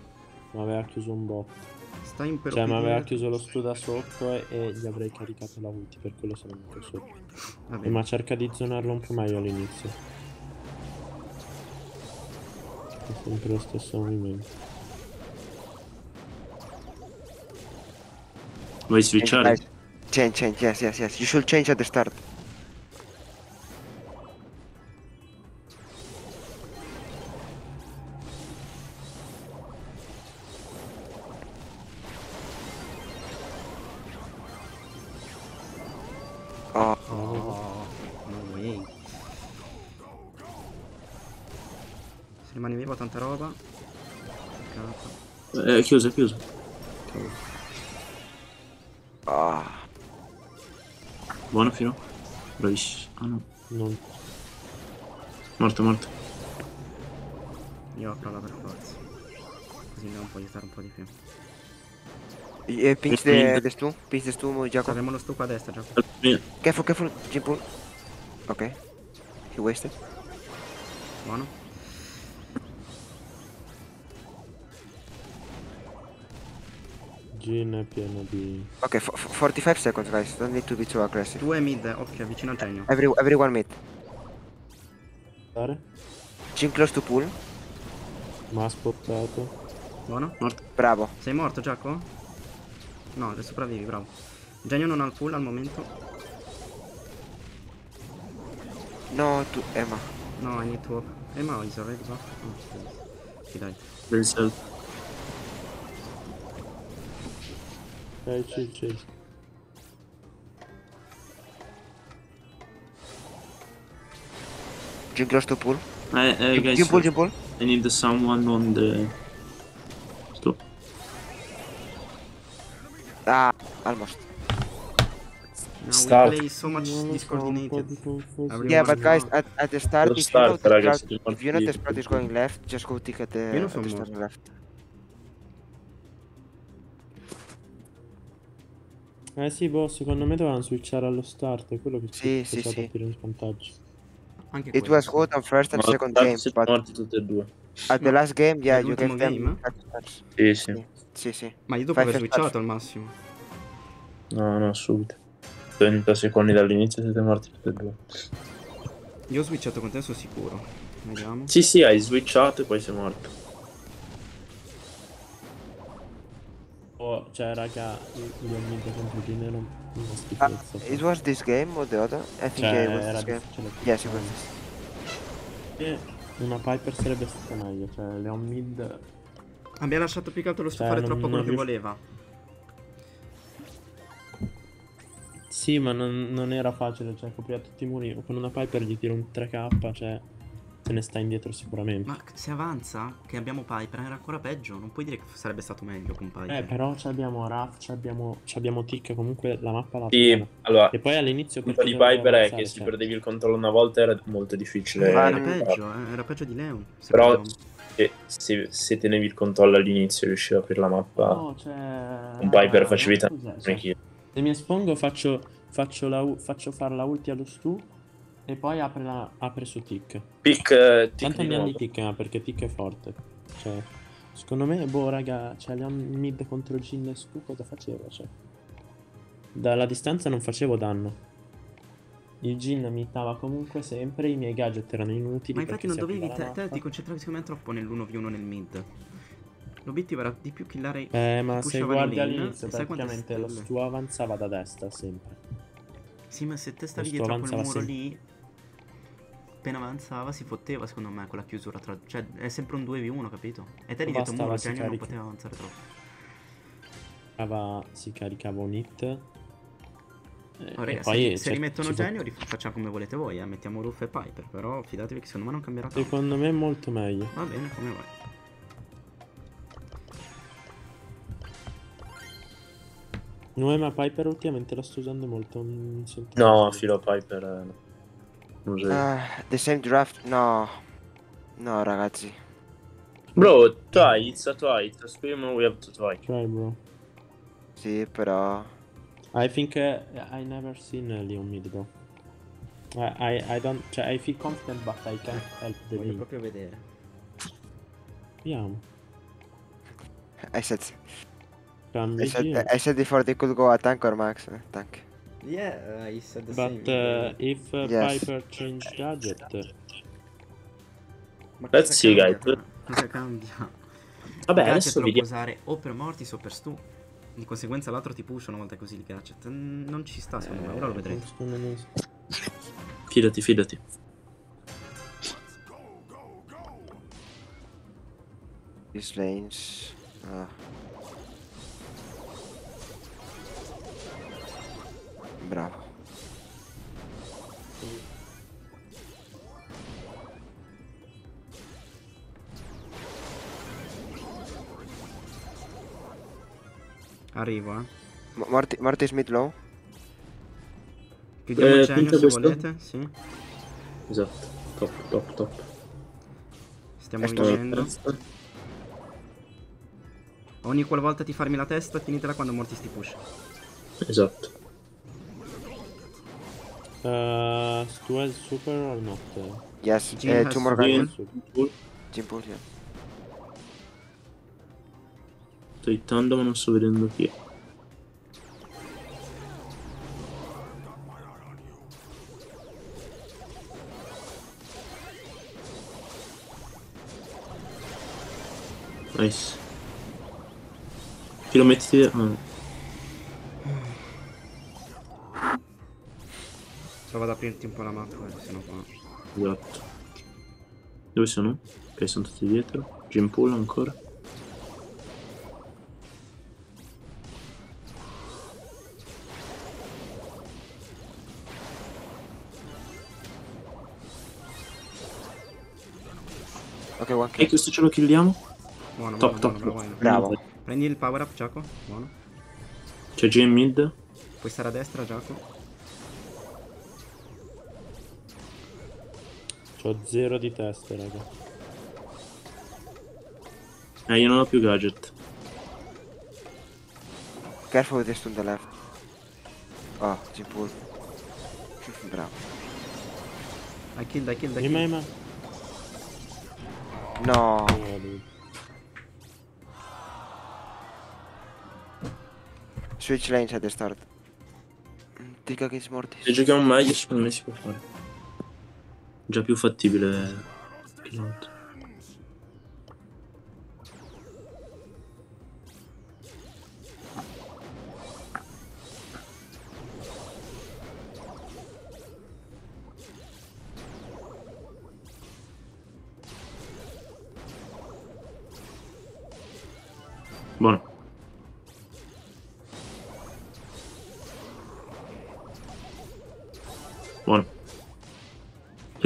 [SPEAKER 2] Mi aveva chiuso un botto.
[SPEAKER 1] Stai in
[SPEAKER 2] Cioè, mi aveva chiuso lo stu da sotto e, e gli avrei caricato la ulti, per quello sono andato sotto.
[SPEAKER 1] Bene.
[SPEAKER 2] ma cerca di zonarlo un po' meglio all'inizio. È sempre lo stesso movimento.
[SPEAKER 4] Vuoi switchare?
[SPEAKER 3] Change, change, yes, yes, yes. You should change at the start. Oh,
[SPEAKER 1] Oh, no way. Se rimane vivo tanta roba. Peccato.
[SPEAKER 4] Eh, è chiuso, è chiuso. Buono, Fino. Bravissimo. Ah no.
[SPEAKER 2] Non...
[SPEAKER 4] Morto, morto.
[SPEAKER 1] Io apro la per forza. Così Leon può aiutare un po' di più.
[SPEAKER 3] Uh, pinch the, the stu. Pinch the stu, Jacob.
[SPEAKER 1] Abbiamo lo stu qua a destra, Giacomo.
[SPEAKER 3] Careful, careful. Jim pull. Okay. He wasted.
[SPEAKER 1] Buono.
[SPEAKER 2] Gin è pieno di...
[SPEAKER 3] Okay, f- f- 45 seconds, guys. Don't need to be too aggressive.
[SPEAKER 1] Tu e mid, ok, vicino al genio.
[SPEAKER 3] Every, everyone mid.
[SPEAKER 2] Dare?
[SPEAKER 3] Jim close to pool.
[SPEAKER 2] Ma ha spottato.
[SPEAKER 1] Buono.
[SPEAKER 3] Bravo.
[SPEAKER 1] Sei morto, Giacomo? No, adesso sopravvivi, bravo. Genio non ha il pull al momento.
[SPEAKER 3] No, to Emma.
[SPEAKER 1] No, I need to... Eh, ma is already buff? Oh, sì, dai.
[SPEAKER 4] Very sad.
[SPEAKER 2] Ok, chill, chill.
[SPEAKER 3] Jim close to pool.
[SPEAKER 4] Eh, eh,
[SPEAKER 3] Jim,
[SPEAKER 4] guys,
[SPEAKER 3] Jim pull, Jim pull.
[SPEAKER 4] I need someone on the... Stop.
[SPEAKER 3] Ah, almost.
[SPEAKER 1] No,
[SPEAKER 4] Start.
[SPEAKER 1] we play so much
[SPEAKER 2] Non lo so, un po'
[SPEAKER 1] discoordinated. Everyone
[SPEAKER 3] Yeah, but guys, at, at the start,
[SPEAKER 4] Don't
[SPEAKER 3] if you know
[SPEAKER 4] start,
[SPEAKER 3] the
[SPEAKER 4] ragazzi,
[SPEAKER 3] if you know the
[SPEAKER 4] partire.
[SPEAKER 3] sprout is going left, just go tick at the,
[SPEAKER 1] Io non
[SPEAKER 3] at
[SPEAKER 1] sono
[SPEAKER 3] the start
[SPEAKER 1] morto.
[SPEAKER 3] left.
[SPEAKER 2] Eh sì, boh, secondo me dovevano switchare allo start, è quello che
[SPEAKER 3] Sì,
[SPEAKER 2] ci
[SPEAKER 3] sì, sì.
[SPEAKER 2] partire in svantaggio.
[SPEAKER 1] Anche
[SPEAKER 3] It was good on first and
[SPEAKER 4] No,
[SPEAKER 3] second game, but
[SPEAKER 4] morti tutti e due.
[SPEAKER 3] at the last game, yeah, you them
[SPEAKER 1] game?
[SPEAKER 4] Sì, sì.
[SPEAKER 3] Sì, sì.
[SPEAKER 1] Ma io dopo aver switchato al massimo.
[SPEAKER 4] No, no, subito. 30 secondi dall'inizio siete morti tutti e due.
[SPEAKER 1] Io ho switchato con te, sono sicuro. Vediamo.
[SPEAKER 4] Sì, sì, hai switchato e poi sei morto.
[SPEAKER 2] Oh, cioè, raga, io ho mid contro Gin era una
[SPEAKER 3] Uh,
[SPEAKER 2] schifezza.
[SPEAKER 3] it was this game or the other? I think
[SPEAKER 2] Cioè,
[SPEAKER 3] yeah, it was
[SPEAKER 2] era
[SPEAKER 3] this game. Yes, it was this.
[SPEAKER 2] Una Piper sarebbe stata meglio, cioè, Leon mid...
[SPEAKER 1] Abbiamo lasciato più che altro lo
[SPEAKER 2] Cioè,
[SPEAKER 1] fare
[SPEAKER 2] non-
[SPEAKER 1] troppo quello
[SPEAKER 2] non
[SPEAKER 1] che voleva.
[SPEAKER 2] Sì, ma non, non era facile, cioè, copriva tutti i muri. Con una Piper gli tiro un 3k, cioè, se ne sta indietro sicuramente.
[SPEAKER 1] Ma se avanza, che abbiamo Piper, era ancora peggio. Non puoi dire che sarebbe stato meglio con Piper.
[SPEAKER 2] Eh, però ci abbiamo Raf, ci abbiamo, ci abbiamo Tick, comunque la mappa la
[SPEAKER 4] Sì,
[SPEAKER 2] piena.
[SPEAKER 4] allora,
[SPEAKER 2] E poi all'inizio
[SPEAKER 4] il di Piper è che se
[SPEAKER 2] cioè.
[SPEAKER 4] perdevi il controllo una volta era molto difficile.
[SPEAKER 1] Eh, era
[SPEAKER 3] Ma-
[SPEAKER 1] peggio, eh, era peggio di Leon. se
[SPEAKER 4] Però se, se- se tenevi il controllo all'inizio riuscivi a aprire la mappa.
[SPEAKER 2] No, cioè...
[SPEAKER 4] Un Piper
[SPEAKER 2] raga,
[SPEAKER 4] facevi
[SPEAKER 2] ma
[SPEAKER 4] tanto.
[SPEAKER 2] Cioè, Se mi espongo faccio, faccio, la, faccio fare la ulti allo stu e poi apre, la, apre su Tick.
[SPEAKER 4] Pick, eh, tick
[SPEAKER 2] Tanto
[SPEAKER 4] di
[SPEAKER 2] andiamo di. Tick, ma perché Tick è forte. Cioè, secondo me, boh, raga, cioè, Leon mid contro Jin e Stu cosa faceva? Cioè, dalla distanza non facevo danno. Il Jin mi dava comunque sempre, i miei gadget erano inutili.
[SPEAKER 1] Ma infatti
[SPEAKER 2] perché
[SPEAKER 1] non dovevi, te, te ti concentravi secondo me troppo nell'1v1 nel mid. L'obiettivo era di più killare
[SPEAKER 2] Eh, ma se guardi all'inizio, praticamente lo? Stu avanzava da destra sempre.
[SPEAKER 1] Sì, ma se te stavi dietro quel muro
[SPEAKER 2] avanzava
[SPEAKER 1] lì, appena avanzava si fotteva secondo me con la chiusura tra... Cioè è sempre un 2v1, capito? E te lì dietro muro,
[SPEAKER 2] si
[SPEAKER 1] genio non poteva avanzare troppo.
[SPEAKER 2] Si caricava un hit. eh,
[SPEAKER 1] Oh,
[SPEAKER 2] e
[SPEAKER 1] raga,
[SPEAKER 2] poi
[SPEAKER 1] se, se
[SPEAKER 2] cioè,
[SPEAKER 1] rimettono genio rif- facciamo come volete voi, eh. mettiamo Ruff e Piper, però fidatevi che secondo me non cambierà tanto.
[SPEAKER 2] Secondo me è molto meglio.
[SPEAKER 1] Va bene, come vai.
[SPEAKER 2] No, ma Piper ultimamente la sto usando molto.
[SPEAKER 4] No, filo Piper. eh, no. Non so.
[SPEAKER 3] Ah, the same draft? No. No, ragazzi.
[SPEAKER 4] Bro, try, it's a try, it's a scream, we have to try.
[SPEAKER 2] Try, bro.
[SPEAKER 3] Sì, però...
[SPEAKER 2] I think uh, I never seen uh, Leon mid though. I, I, I don't, cioè, I feel confident but I can't help the
[SPEAKER 1] Voglio
[SPEAKER 2] win.
[SPEAKER 1] proprio vedere.
[SPEAKER 2] Vediamo.
[SPEAKER 3] I said... I said. I said before they could go a tank or max. eh, Tank.
[SPEAKER 1] Yeah, uh, he said the
[SPEAKER 2] But
[SPEAKER 1] same.
[SPEAKER 2] uh, if uh,
[SPEAKER 3] Yes.
[SPEAKER 2] Piper change gadget, uh,
[SPEAKER 1] Ma
[SPEAKER 4] Let's see, guys.
[SPEAKER 1] Cosa cambia?
[SPEAKER 4] Vabbè,
[SPEAKER 1] il
[SPEAKER 4] adesso
[SPEAKER 1] lo puoi usare o per Mortis o per Stu. Di conseguenza l'altro ti push una volta così il gadget. Non ci sta secondo me, ora lo vedrete.
[SPEAKER 4] Fidati, fidati.
[SPEAKER 3] These lanes... Ah. Bravo.
[SPEAKER 1] Arrivo, eh.
[SPEAKER 3] M- Morty, Mortis mid low?
[SPEAKER 1] Chiudiamo
[SPEAKER 4] Eh,
[SPEAKER 1] il genio se
[SPEAKER 4] questo?
[SPEAKER 1] volete, sì.
[SPEAKER 4] Esatto. Top, top, top.
[SPEAKER 1] Stiamo
[SPEAKER 3] sto-
[SPEAKER 1] vincendo. Ogni qualvolta ti farmi la testa, tienitela quando Mortis ti push.
[SPEAKER 4] Esatto.
[SPEAKER 2] Uh, Stu has super or not? Uh,
[SPEAKER 3] Yes,
[SPEAKER 1] Jin has
[SPEAKER 3] two more
[SPEAKER 1] Jin.
[SPEAKER 3] guys.
[SPEAKER 2] super.
[SPEAKER 3] Jim pull, yeah.
[SPEAKER 4] Sto hittando ma non sto vedendo chi è. Nice. Chi lo metti? Ah,
[SPEAKER 1] Prova ad aprirti un po' la mappa, eh, se no qua.
[SPEAKER 4] esatto. Dove sono? Ok, sono tutti dietro. Jim Pool ancora.
[SPEAKER 3] Ok, one
[SPEAKER 4] E questo ce lo killiamo?
[SPEAKER 1] Buono,
[SPEAKER 4] Top,
[SPEAKER 1] buono,
[SPEAKER 4] top,
[SPEAKER 1] buono, buono.
[SPEAKER 3] Bravo.
[SPEAKER 1] Prendi il power up, Giaco. Buono.
[SPEAKER 4] C'è Jim mid.
[SPEAKER 1] Puoi stare a destra, Giaco.
[SPEAKER 2] C'ho zero di testa, raga.
[SPEAKER 4] Eh, io non ho più gadget.
[SPEAKER 3] Careful with this to the left. Oh, Jim pull. (laughs) Bravo.
[SPEAKER 1] I killed, I killed, I killed.
[SPEAKER 2] Rima.
[SPEAKER 3] No. Switch lanes at the start. Take against Mortis.
[SPEAKER 4] Se giochiamo meglio, secondo me si può fare. Già più fattibile che l'altro.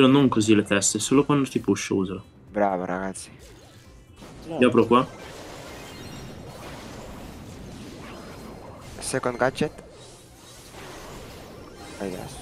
[SPEAKER 4] Però non così le teste, solo quando ti push usalo.
[SPEAKER 3] Bravo, ragazzi.
[SPEAKER 4] Io apro qua.
[SPEAKER 3] Second gadget. I guess.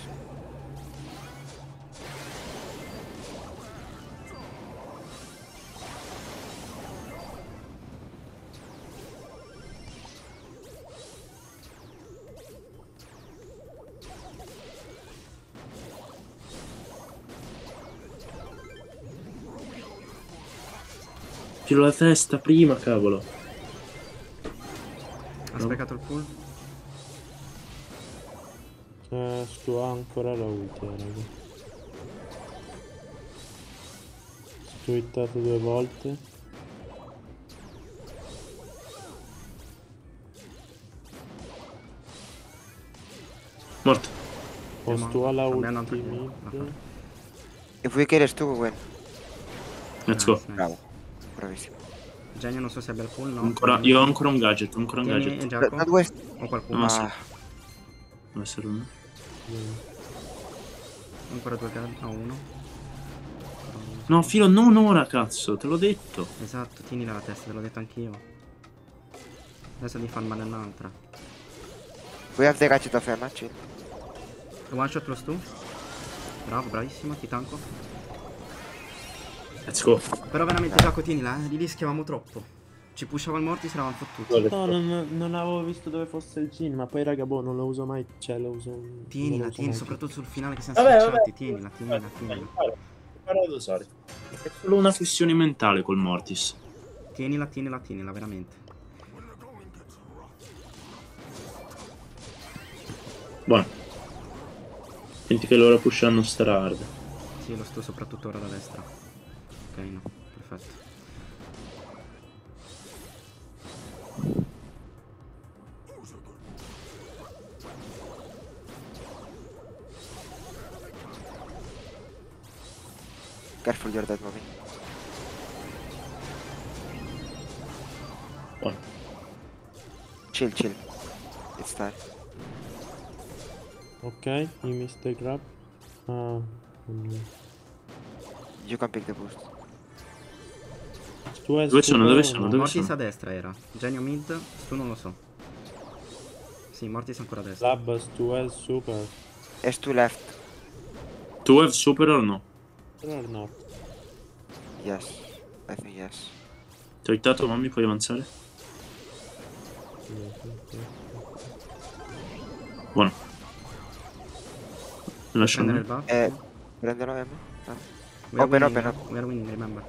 [SPEAKER 4] Tiro la testa prima, cavolo.
[SPEAKER 1] Ha sprecato il pull.
[SPEAKER 2] Eh, ha ancora la ulti, eh, raga. Hittato due volte.
[SPEAKER 4] Morto.
[SPEAKER 2] O
[SPEAKER 1] Sì, ma
[SPEAKER 2] Stu ha la
[SPEAKER 1] abbiamo
[SPEAKER 2] ulti
[SPEAKER 1] altro
[SPEAKER 2] mid.
[SPEAKER 1] tempo.
[SPEAKER 3] If we kill us two, we win.
[SPEAKER 4] Let's go.
[SPEAKER 1] Nice.
[SPEAKER 3] Bravo. Bravissimo.
[SPEAKER 1] Genio non so se abbia il pull, no?
[SPEAKER 4] Ancora, io ho ancora un gadget, ho ancora un
[SPEAKER 1] Tieni
[SPEAKER 4] gadget.
[SPEAKER 1] Giaco.
[SPEAKER 3] Not waste.
[SPEAKER 1] O qualcuno.
[SPEAKER 4] No, sì.
[SPEAKER 3] Ah,
[SPEAKER 4] Deve essere uno.
[SPEAKER 1] Ancora due gal. No, uno.
[SPEAKER 4] No, filo, non ora, cazzo, te l'ho detto.
[SPEAKER 1] Esatto, tieni la testa, te l'ho detto anch'io. Adesso devi far male un'altra.
[SPEAKER 3] we have the gadget of Emma, chill.
[SPEAKER 1] One shot lo stu. Bravo, bravissimo, ti tanco.
[SPEAKER 4] Let's go.
[SPEAKER 1] Però veramente Giacomo tienila, eh. Lì rischiavamo troppo. Ci pushava il mortis, eravamo fottuti.
[SPEAKER 2] No, non, non avevo visto dove fosse il Jin, ma poi raga, boh, non lo uso mai, cioè lo uso... lo
[SPEAKER 1] Tienila,
[SPEAKER 2] uso
[SPEAKER 1] tieni, soprattutto sul finale che siamo schiacciati.
[SPEAKER 4] vabbè.
[SPEAKER 1] Tienila, tienila, tienila.
[SPEAKER 4] Impara, ad usare. È solo una questione mentale col Mortis.
[SPEAKER 1] Tienila, tienila, tienila, veramente.
[SPEAKER 4] Buono. Senti che loro pushano star hard.
[SPEAKER 1] Sì, lo sto soprattutto ora da destra. Ok, perfetto.
[SPEAKER 3] Careful, you're dead, movie.
[SPEAKER 4] Buono.
[SPEAKER 3] Chill, chill. It's time.
[SPEAKER 2] Ok, you missed the grab. Ah, mm.
[SPEAKER 3] You can pick the boost.
[SPEAKER 2] Tu hai
[SPEAKER 4] Dove sono? Dove sono?
[SPEAKER 2] no?
[SPEAKER 4] Dove
[SPEAKER 1] Mortis
[SPEAKER 4] sono?
[SPEAKER 1] a destra era. Genio mid, tu non lo so. Sì, Mortis ancora a destra.
[SPEAKER 2] Labs, tu hai super.
[SPEAKER 3] S2 left.
[SPEAKER 4] Tu have super o no?
[SPEAKER 2] Or not?
[SPEAKER 3] Yes. I think yes.
[SPEAKER 4] Ti ho hittato, mammi, puoi avanzare? Buono. Mi lascio
[SPEAKER 1] Prendere il
[SPEAKER 4] andare.
[SPEAKER 1] buff.
[SPEAKER 3] Eh, prendono Emma. Ah.
[SPEAKER 1] We are
[SPEAKER 3] open,
[SPEAKER 1] winning,
[SPEAKER 3] open, open.
[SPEAKER 1] We are winning, remember.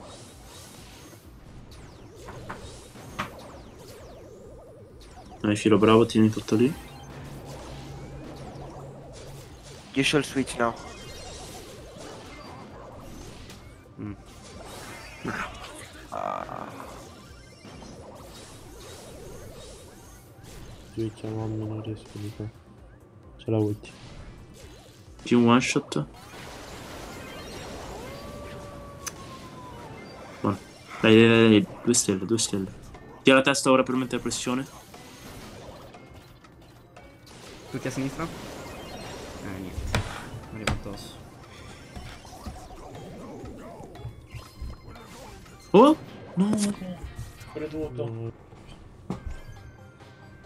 [SPEAKER 4] Dai, filo bravo, tieni tutto lì.
[SPEAKER 3] You should switch now.
[SPEAKER 1] Mm.
[SPEAKER 2] Switch, mamma, non riesco di qua. Ce la ulti.
[SPEAKER 4] Più un one shot. Buono. Dai, dai, dai, dai, due stelle, due stelle. Tira la testa ora per mettere pressione.
[SPEAKER 1] Tutti a sinistra? Eh, niente. Arriva addosso.
[SPEAKER 4] Oh! No! Creduto.
[SPEAKER 2] Mm.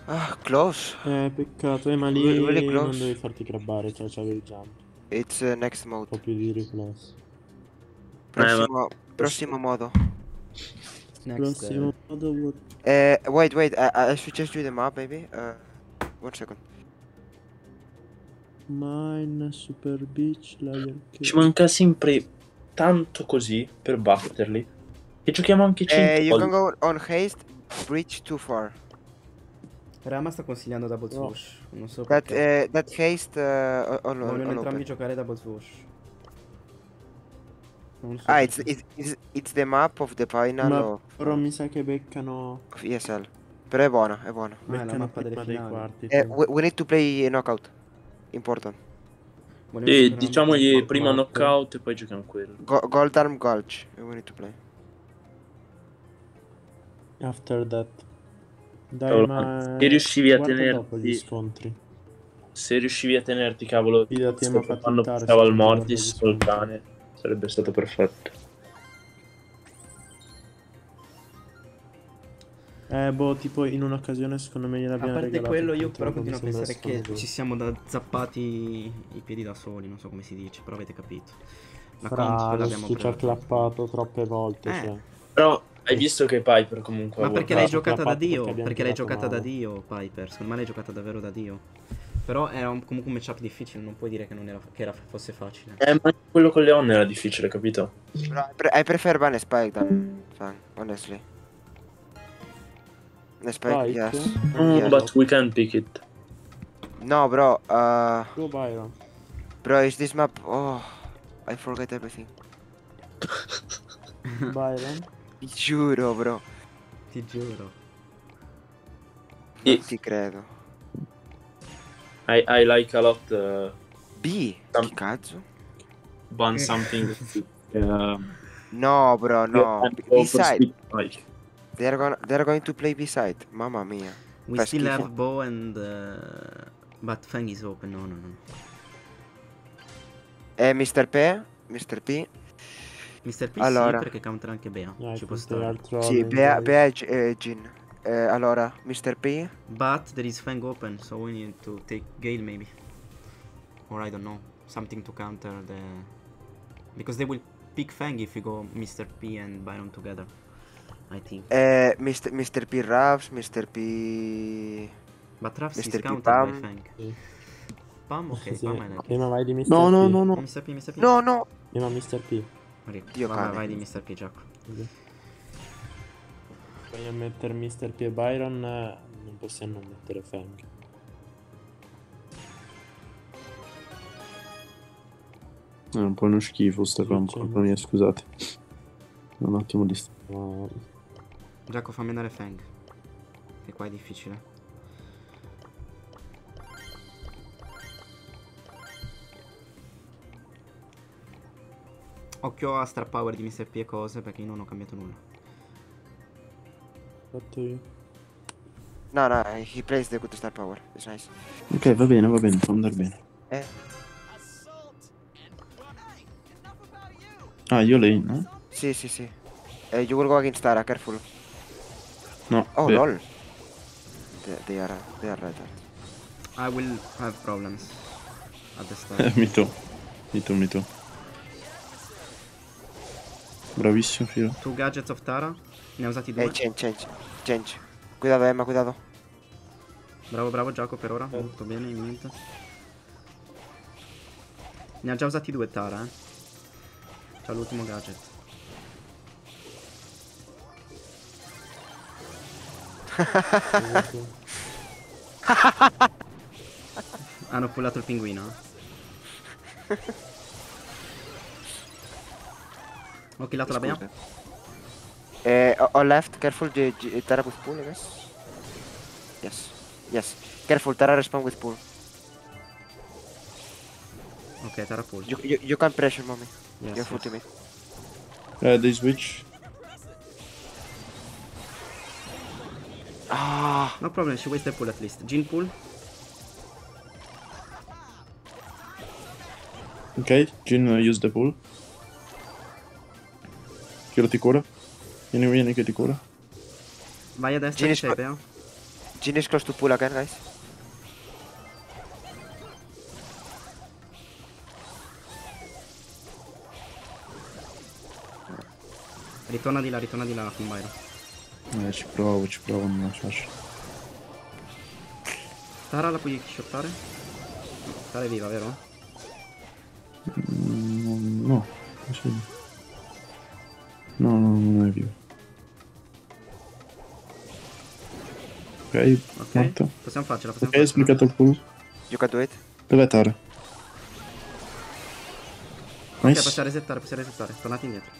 [SPEAKER 3] Ah, close.
[SPEAKER 2] Eh, peccato, eh, ma lì
[SPEAKER 3] Really- really
[SPEAKER 2] non devi farti grabbare, cioè c'avevi il jump.
[SPEAKER 3] It's uh, next
[SPEAKER 2] Un
[SPEAKER 3] mode.
[SPEAKER 2] po' più di riflesso.
[SPEAKER 3] Prossimo, prossimo modo.
[SPEAKER 1] Next.
[SPEAKER 2] Prossimo
[SPEAKER 1] eh,
[SPEAKER 2] modo, what?
[SPEAKER 3] Uh, wait, wait. I, I should just do the map, maybe. Uh, one second.
[SPEAKER 2] Mine, Super Beach, Layer
[SPEAKER 4] Ci
[SPEAKER 2] Cake.
[SPEAKER 4] manca sempre tanto così per batterli. E giochiamo anche
[SPEAKER 3] Uh,
[SPEAKER 4] 5
[SPEAKER 3] you can go on haste. Breach too far.
[SPEAKER 1] Rama sta consigliando double
[SPEAKER 2] No.
[SPEAKER 1] swoosh. Non so
[SPEAKER 3] That
[SPEAKER 1] perché.
[SPEAKER 3] uh, that haste uh, on, on,
[SPEAKER 1] Vogliono
[SPEAKER 3] on
[SPEAKER 1] entrambi
[SPEAKER 3] open.
[SPEAKER 1] giocare double swoosh. Non so
[SPEAKER 3] Ah, it's, it's it's the map of the final
[SPEAKER 2] Ma
[SPEAKER 3] of,
[SPEAKER 2] però mi sa che beccano,
[SPEAKER 3] of ESL. Però è buona, è buona.
[SPEAKER 1] Ah, è la mappa delle finali.
[SPEAKER 2] quarti.
[SPEAKER 3] Eh, we, we need to play knockout. Important.
[SPEAKER 4] E
[SPEAKER 1] entrambi-
[SPEAKER 4] diciamogli
[SPEAKER 2] Ma-
[SPEAKER 4] prima
[SPEAKER 2] ma-
[SPEAKER 4] knockout e poi giochiamo quello.
[SPEAKER 3] Go, Gold Arm Gulch. We need to play.
[SPEAKER 2] After that. Dai,
[SPEAKER 4] Cavolo,
[SPEAKER 2] ma...
[SPEAKER 4] se riuscivi a tenerti-
[SPEAKER 2] scontri.
[SPEAKER 4] Se riuscivi a tenerti, cavolo,
[SPEAKER 2] Fidati,
[SPEAKER 4] quando
[SPEAKER 2] non ti
[SPEAKER 4] Mortis col cane, sarebbe stato perfetto.
[SPEAKER 2] Eh, boh, tipo in un'occasione secondo me
[SPEAKER 1] A
[SPEAKER 2] gliel'abbiamo
[SPEAKER 1] parte
[SPEAKER 2] regalato
[SPEAKER 1] quello,
[SPEAKER 2] il
[SPEAKER 1] io però continuo a pensare che
[SPEAKER 2] scomodo.
[SPEAKER 1] ci siamo da zappati i piedi da soli, non so come si dice, però avete capito. La
[SPEAKER 2] Fra,
[SPEAKER 1] l'abbiamo
[SPEAKER 2] switch ha clappato troppe volte,
[SPEAKER 1] Eh.
[SPEAKER 2] cioè.
[SPEAKER 4] Però hai visto che Piper comunque
[SPEAKER 1] Ma perché l'hai
[SPEAKER 2] ha
[SPEAKER 1] giocata da Dio?
[SPEAKER 2] perché
[SPEAKER 1] Perché l'hai giocata da
[SPEAKER 2] male.
[SPEAKER 1] Dio, Piper. Secondo me l'hai giocata davvero da Dio. Però era un- comunque un matchup difficile, non puoi dire che, non era, che era- fosse facile.
[SPEAKER 4] Eh, ma quello con Leon era difficile, capito?
[SPEAKER 3] Bro, I, pre- I prefer Ban Spike than Fang, honestly. Spike,
[SPEAKER 2] Spike?
[SPEAKER 3] yes.
[SPEAKER 4] No,
[SPEAKER 3] Yes.
[SPEAKER 4] but we can pick it.
[SPEAKER 3] No, bro. Uh,
[SPEAKER 2] Go Byron.
[SPEAKER 3] bro, is this map? Oh, I forget everything. (laughs)
[SPEAKER 2] Byron.
[SPEAKER 3] Ti giuro, bro.
[SPEAKER 1] Ti giuro.
[SPEAKER 3] Non ti credo.
[SPEAKER 4] I, I like a lot uh,
[SPEAKER 3] B?
[SPEAKER 4] Tam-
[SPEAKER 3] Chi cazzo?
[SPEAKER 4] ban something. (laughs) uh,
[SPEAKER 3] No, bro, no.
[SPEAKER 4] and
[SPEAKER 3] B- They're gonna, they're going to play B-side. Mamma mia.
[SPEAKER 1] We
[SPEAKER 3] Fa
[SPEAKER 1] still
[SPEAKER 3] schifo.
[SPEAKER 1] have bow and... uh, but Fang is open, no, no, no.
[SPEAKER 3] Eh, Mr. P? Mr. P?
[SPEAKER 1] Mr. P
[SPEAKER 3] Allora.
[SPEAKER 1] sì, perché counter anche Bea.
[SPEAKER 2] Dai,
[SPEAKER 1] Ci può stare.
[SPEAKER 3] Sì, Bea. Bea e G- e Jin. Eh, allora, Mr. P?
[SPEAKER 1] But there is Fang open, so we need to take Gale maybe. Or I don't know. something to counter the because they will pick Fang if you go Mr. P and Byron together. I think.
[SPEAKER 3] Eh, Mr. Mr. P Ravs, Mr. P...
[SPEAKER 1] But Rafs is
[SPEAKER 3] Mr. P Pam.
[SPEAKER 2] Sì.
[SPEAKER 1] Pam, ok,
[SPEAKER 2] Sì.
[SPEAKER 1] Pam I like it.
[SPEAKER 2] Prima vai di Mr.
[SPEAKER 4] No,
[SPEAKER 2] P.
[SPEAKER 4] no, no, no.
[SPEAKER 1] Mr. P, Mr. P.
[SPEAKER 3] No, no!
[SPEAKER 2] Prima Mr. P.
[SPEAKER 3] Dio
[SPEAKER 1] vabbè,
[SPEAKER 3] cane.
[SPEAKER 1] vai di Mr. P, Giacomo.
[SPEAKER 2] Voglio mettere Mr. P e Byron, non possiamo mettere Fang.
[SPEAKER 4] È un po' uno schifo sta
[SPEAKER 2] Sì,
[SPEAKER 4] mia, scusate. Un attimo di...
[SPEAKER 2] Ma
[SPEAKER 1] Giacomo, fammi andare Fang. Che qua è difficile. Occhio a Star Power di Mr. P e cose perché io non ho cambiato nulla.
[SPEAKER 2] fatto io.
[SPEAKER 3] No, no, he plays the good star power. It's nice.
[SPEAKER 4] Ok, va bene, va bene, può andare bene.
[SPEAKER 3] Eh,
[SPEAKER 4] Ah, io lane, no?
[SPEAKER 3] sì, sì, sì. Eh, you will go against Tara, careful.
[SPEAKER 4] No,
[SPEAKER 3] Oh,
[SPEAKER 4] beh,
[SPEAKER 3] lol. They, they are, they are right.
[SPEAKER 1] I will have problems at the start. (laughs)
[SPEAKER 4] mi to. Mi to, mi to. Bravissimo, Filo.
[SPEAKER 1] Two gadgets of Tara. Ne ha usati due.
[SPEAKER 3] Eh, change, change, change. Cuidado, Emma, cuidado.
[SPEAKER 1] Bravo, bravo Giacomo per ora. Molto bene, niente. Ne ha già usati due Tara, eh. C'ha l'ultimo gadget. Hanno pullato il pinguino. eh. Ho killato la Bea.
[SPEAKER 3] Eh, o- on left, careful, Tara with pull, I guess. Yes, yes. Careful, Tara respawn with pull.
[SPEAKER 1] Ok, Tara pull.
[SPEAKER 3] You, you, you can pressure, mommy.
[SPEAKER 1] Yes,
[SPEAKER 3] you have
[SPEAKER 1] yes.
[SPEAKER 3] ultimate.
[SPEAKER 4] Eh, dei switch.
[SPEAKER 3] Ah,
[SPEAKER 1] No problem, she wasted pull at least. Jin pull.
[SPEAKER 4] Ok, Jin uh, use the pull. Chilo ti cura. Vieni, vieni che ti cura.
[SPEAKER 1] Vai a destra,
[SPEAKER 3] Jin
[SPEAKER 1] c'è
[SPEAKER 3] is-
[SPEAKER 1] Bea.
[SPEAKER 3] Jin is close to pull again, guys.
[SPEAKER 1] Ritorna di là, ritorna di là con Byron.
[SPEAKER 4] Eh, ci provo, ci provo, non è facile.
[SPEAKER 1] Tara la puoi shottare? Tara è viva, vero?
[SPEAKER 4] Mm, no, non. No, no, non è vivo. Ok,
[SPEAKER 1] Ok.
[SPEAKER 4] morto.
[SPEAKER 1] Possiamo farcela, possiamo
[SPEAKER 4] Ok, hai
[SPEAKER 1] farcela.
[SPEAKER 4] splicato il pull.
[SPEAKER 3] You can do it.
[SPEAKER 4] Dov'è Tara?
[SPEAKER 1] Ok,
[SPEAKER 4] Nice.
[SPEAKER 1] possiamo resettare, possiamo resettare. Tornate indietro.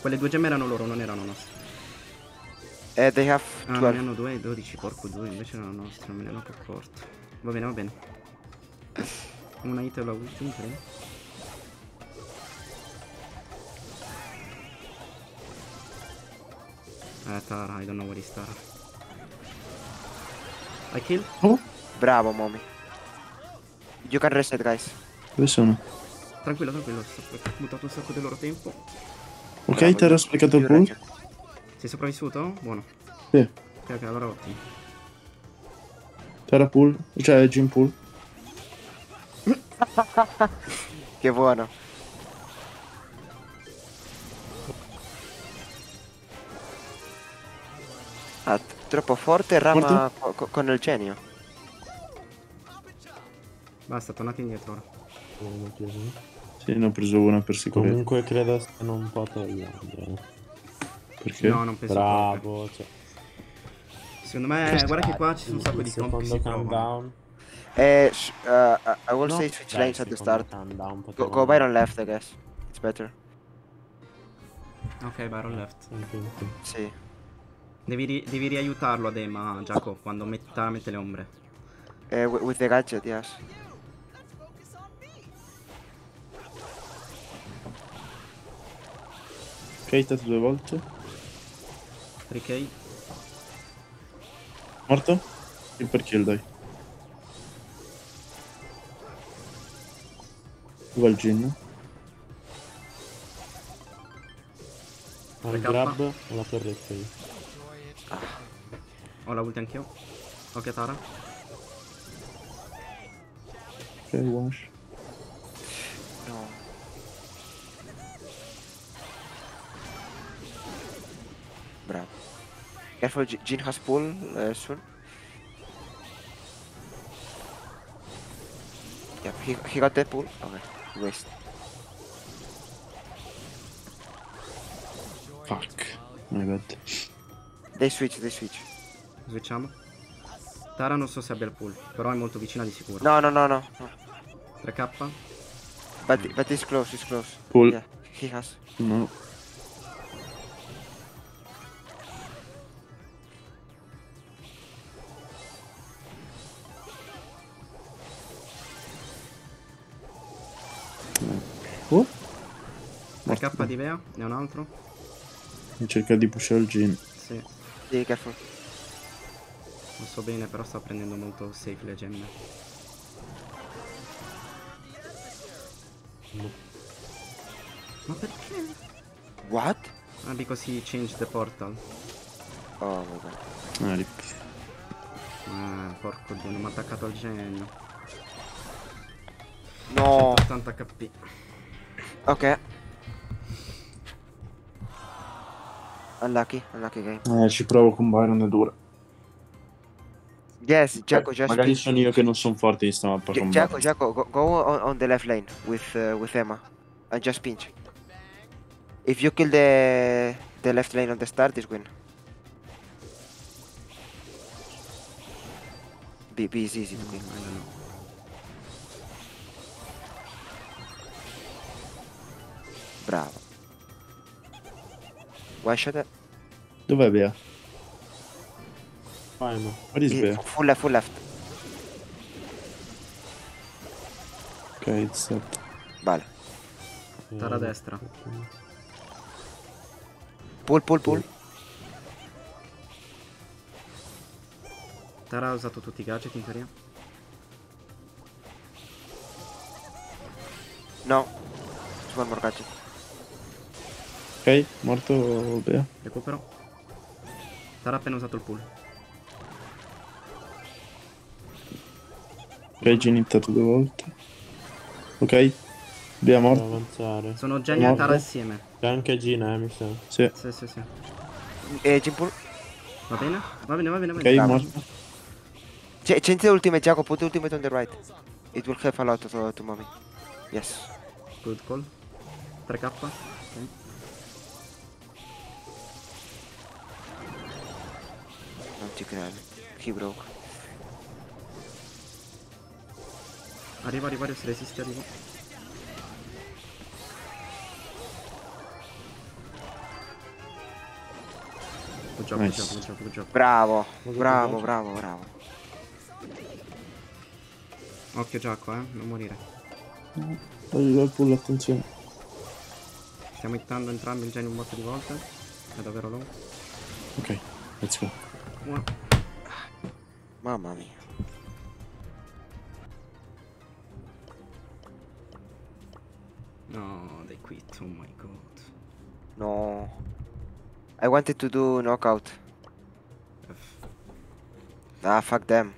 [SPEAKER 1] Quelle due gemme erano loro, non erano nostre.
[SPEAKER 3] Eh, they have
[SPEAKER 1] Ah, ne
[SPEAKER 3] 12.
[SPEAKER 1] hanno due e 12, porco due, invece erano nostre, non me ne ero più accorto. Va bene, va bene. Una hit e la ultima, credo. Eh, Tara, I don't know where is Tara. I kill?
[SPEAKER 4] Oh,
[SPEAKER 3] Bravo, mommy. You can reset, guys.
[SPEAKER 4] dove sono?
[SPEAKER 1] Tranquillo, tranquillo, ho buttato un sacco del loro tempo.
[SPEAKER 4] Ok,
[SPEAKER 3] Bravo,
[SPEAKER 4] Tara ha splicato il
[SPEAKER 3] reset.
[SPEAKER 1] Sei sopravvissuto? Buono.
[SPEAKER 4] Sì.
[SPEAKER 1] Ok, ok, allora ottimo.
[SPEAKER 4] Tara pull, cioè Jin pull. (laughs)
[SPEAKER 3] Che buono. Ah, troppo forte rama co- co- con il genio.
[SPEAKER 1] Basta, tornate indietro ora.
[SPEAKER 2] Piace.
[SPEAKER 4] Sì, ne ho preso una per sicurezza.
[SPEAKER 2] Comunque credo stiano un po' tagliando.
[SPEAKER 4] Perché?
[SPEAKER 1] No, non penso proprio.
[SPEAKER 2] Bravo, cioè.
[SPEAKER 1] Secondo me, guarda che qua ci sono un sacco di comp che si
[SPEAKER 2] countdown.
[SPEAKER 3] Eh, uh, uh, I will
[SPEAKER 2] No,
[SPEAKER 3] say switch lanes at the start.
[SPEAKER 2] countdown
[SPEAKER 3] Go, go Byron left, I guess. It's better.
[SPEAKER 1] Ok, Byron left.
[SPEAKER 3] Sì.
[SPEAKER 1] Devi, ri- devi riaiutarlo ad Emma, Giacomo, quando metta, mette le ombre.
[SPEAKER 3] Eh, wi- with the gadget, yes.
[SPEAKER 4] Ok, stato due volte.
[SPEAKER 1] 3K.
[SPEAKER 4] Morto? Kill per kill, dai. Dove va il Jin?
[SPEAKER 2] Ho il grab e la torretta io.
[SPEAKER 1] Ho la ulti anch'io. Ok, Tara.
[SPEAKER 4] Ok, wash.
[SPEAKER 3] No. Careful, Jin has pull uh, soon. Yeah, he, he got the pull. Okay, waste.
[SPEAKER 4] Fuck. My bad.
[SPEAKER 3] They switch, they switch.
[SPEAKER 1] Switchiamo. Tara non so se abbia il pull, però è molto vicina di sicuro.
[SPEAKER 3] No, no, no, no. no.
[SPEAKER 1] 3k.
[SPEAKER 3] But but it's close, it's close.
[SPEAKER 4] Pull.
[SPEAKER 3] Yeah, he has.
[SPEAKER 4] No.
[SPEAKER 1] Di Vea, ne ho un altro?
[SPEAKER 4] cerca di pushare il Jin.
[SPEAKER 1] Sì,
[SPEAKER 3] Be careful.
[SPEAKER 1] non so bene, però sto prendendo molto safe le gemme. Ma perché?
[SPEAKER 3] What?
[SPEAKER 1] Ah, because he changed the portal.
[SPEAKER 3] Oh god.
[SPEAKER 4] Ah, rip.
[SPEAKER 1] Ah, porco dio, non mi ha attaccato al genio.
[SPEAKER 3] No.
[SPEAKER 1] 180 kp.
[SPEAKER 3] Okay. Unlucky, unlucky game.
[SPEAKER 4] Eh, ci provo con Byron è dura.
[SPEAKER 3] Yes, Jaco, just
[SPEAKER 4] Magari
[SPEAKER 3] pinch.
[SPEAKER 4] sono io che non sono forte di sta mappa Byron.
[SPEAKER 3] Jaco, go, go on, on the left lane with uh, with Emma, and just pinch. If you kill the the left lane on the start, is win. B, B is easy to kill. Bravo. It.
[SPEAKER 4] Dov'è Bea? What is
[SPEAKER 3] I-
[SPEAKER 4] Bea?
[SPEAKER 3] Full left, full left.
[SPEAKER 4] Ok, it's set.
[SPEAKER 3] Vale.
[SPEAKER 1] Tara a destra.
[SPEAKER 3] Pull, pull, pull.
[SPEAKER 1] Tara ha usato tutti i gadget in teoria.
[SPEAKER 3] No. More gadget.
[SPEAKER 4] Ok, morto Bea.
[SPEAKER 1] Recupero. Tara ha appena usato il pull.
[SPEAKER 4] Ok, Jin hittato due volte. Ok. Bea morto.
[SPEAKER 2] avanzare.
[SPEAKER 1] Sono Jenny e. Tara insieme.
[SPEAKER 2] C'è anche Gina, eh, mi sa.
[SPEAKER 4] Sì.
[SPEAKER 1] Sì, sì, sì.
[SPEAKER 3] Eh, Jim pull.
[SPEAKER 1] Va bene? Va bene, va bene, va
[SPEAKER 4] Ok,
[SPEAKER 1] bene.
[SPEAKER 3] Bravo.
[SPEAKER 4] morto.
[SPEAKER 3] Change the ultimate, Jaco. Put ultimate on the right. It will help a lot to, to mommy. Yes.
[SPEAKER 1] Good call. 3k. Ok.
[SPEAKER 3] Non ci credo. He broke.
[SPEAKER 1] Arrivo, arrivo, arrivo, se resisti arrivo. Good job,
[SPEAKER 4] Nice.
[SPEAKER 1] good job, good job.
[SPEAKER 3] Bravo. Bravo, bravo, bravo.
[SPEAKER 1] Occhio Giacco, eh, non morire.
[SPEAKER 4] Voglio il pull, attenzione.
[SPEAKER 1] Stiamo hittando entrambi il genio un botto di volte. È davvero low.
[SPEAKER 4] Ok, let's go.
[SPEAKER 1] Buono.
[SPEAKER 3] Mamma mia.
[SPEAKER 1] No, they quit, oh my god.
[SPEAKER 3] No. I wanted to do knockout.
[SPEAKER 1] F.
[SPEAKER 3] Ah, fuck them.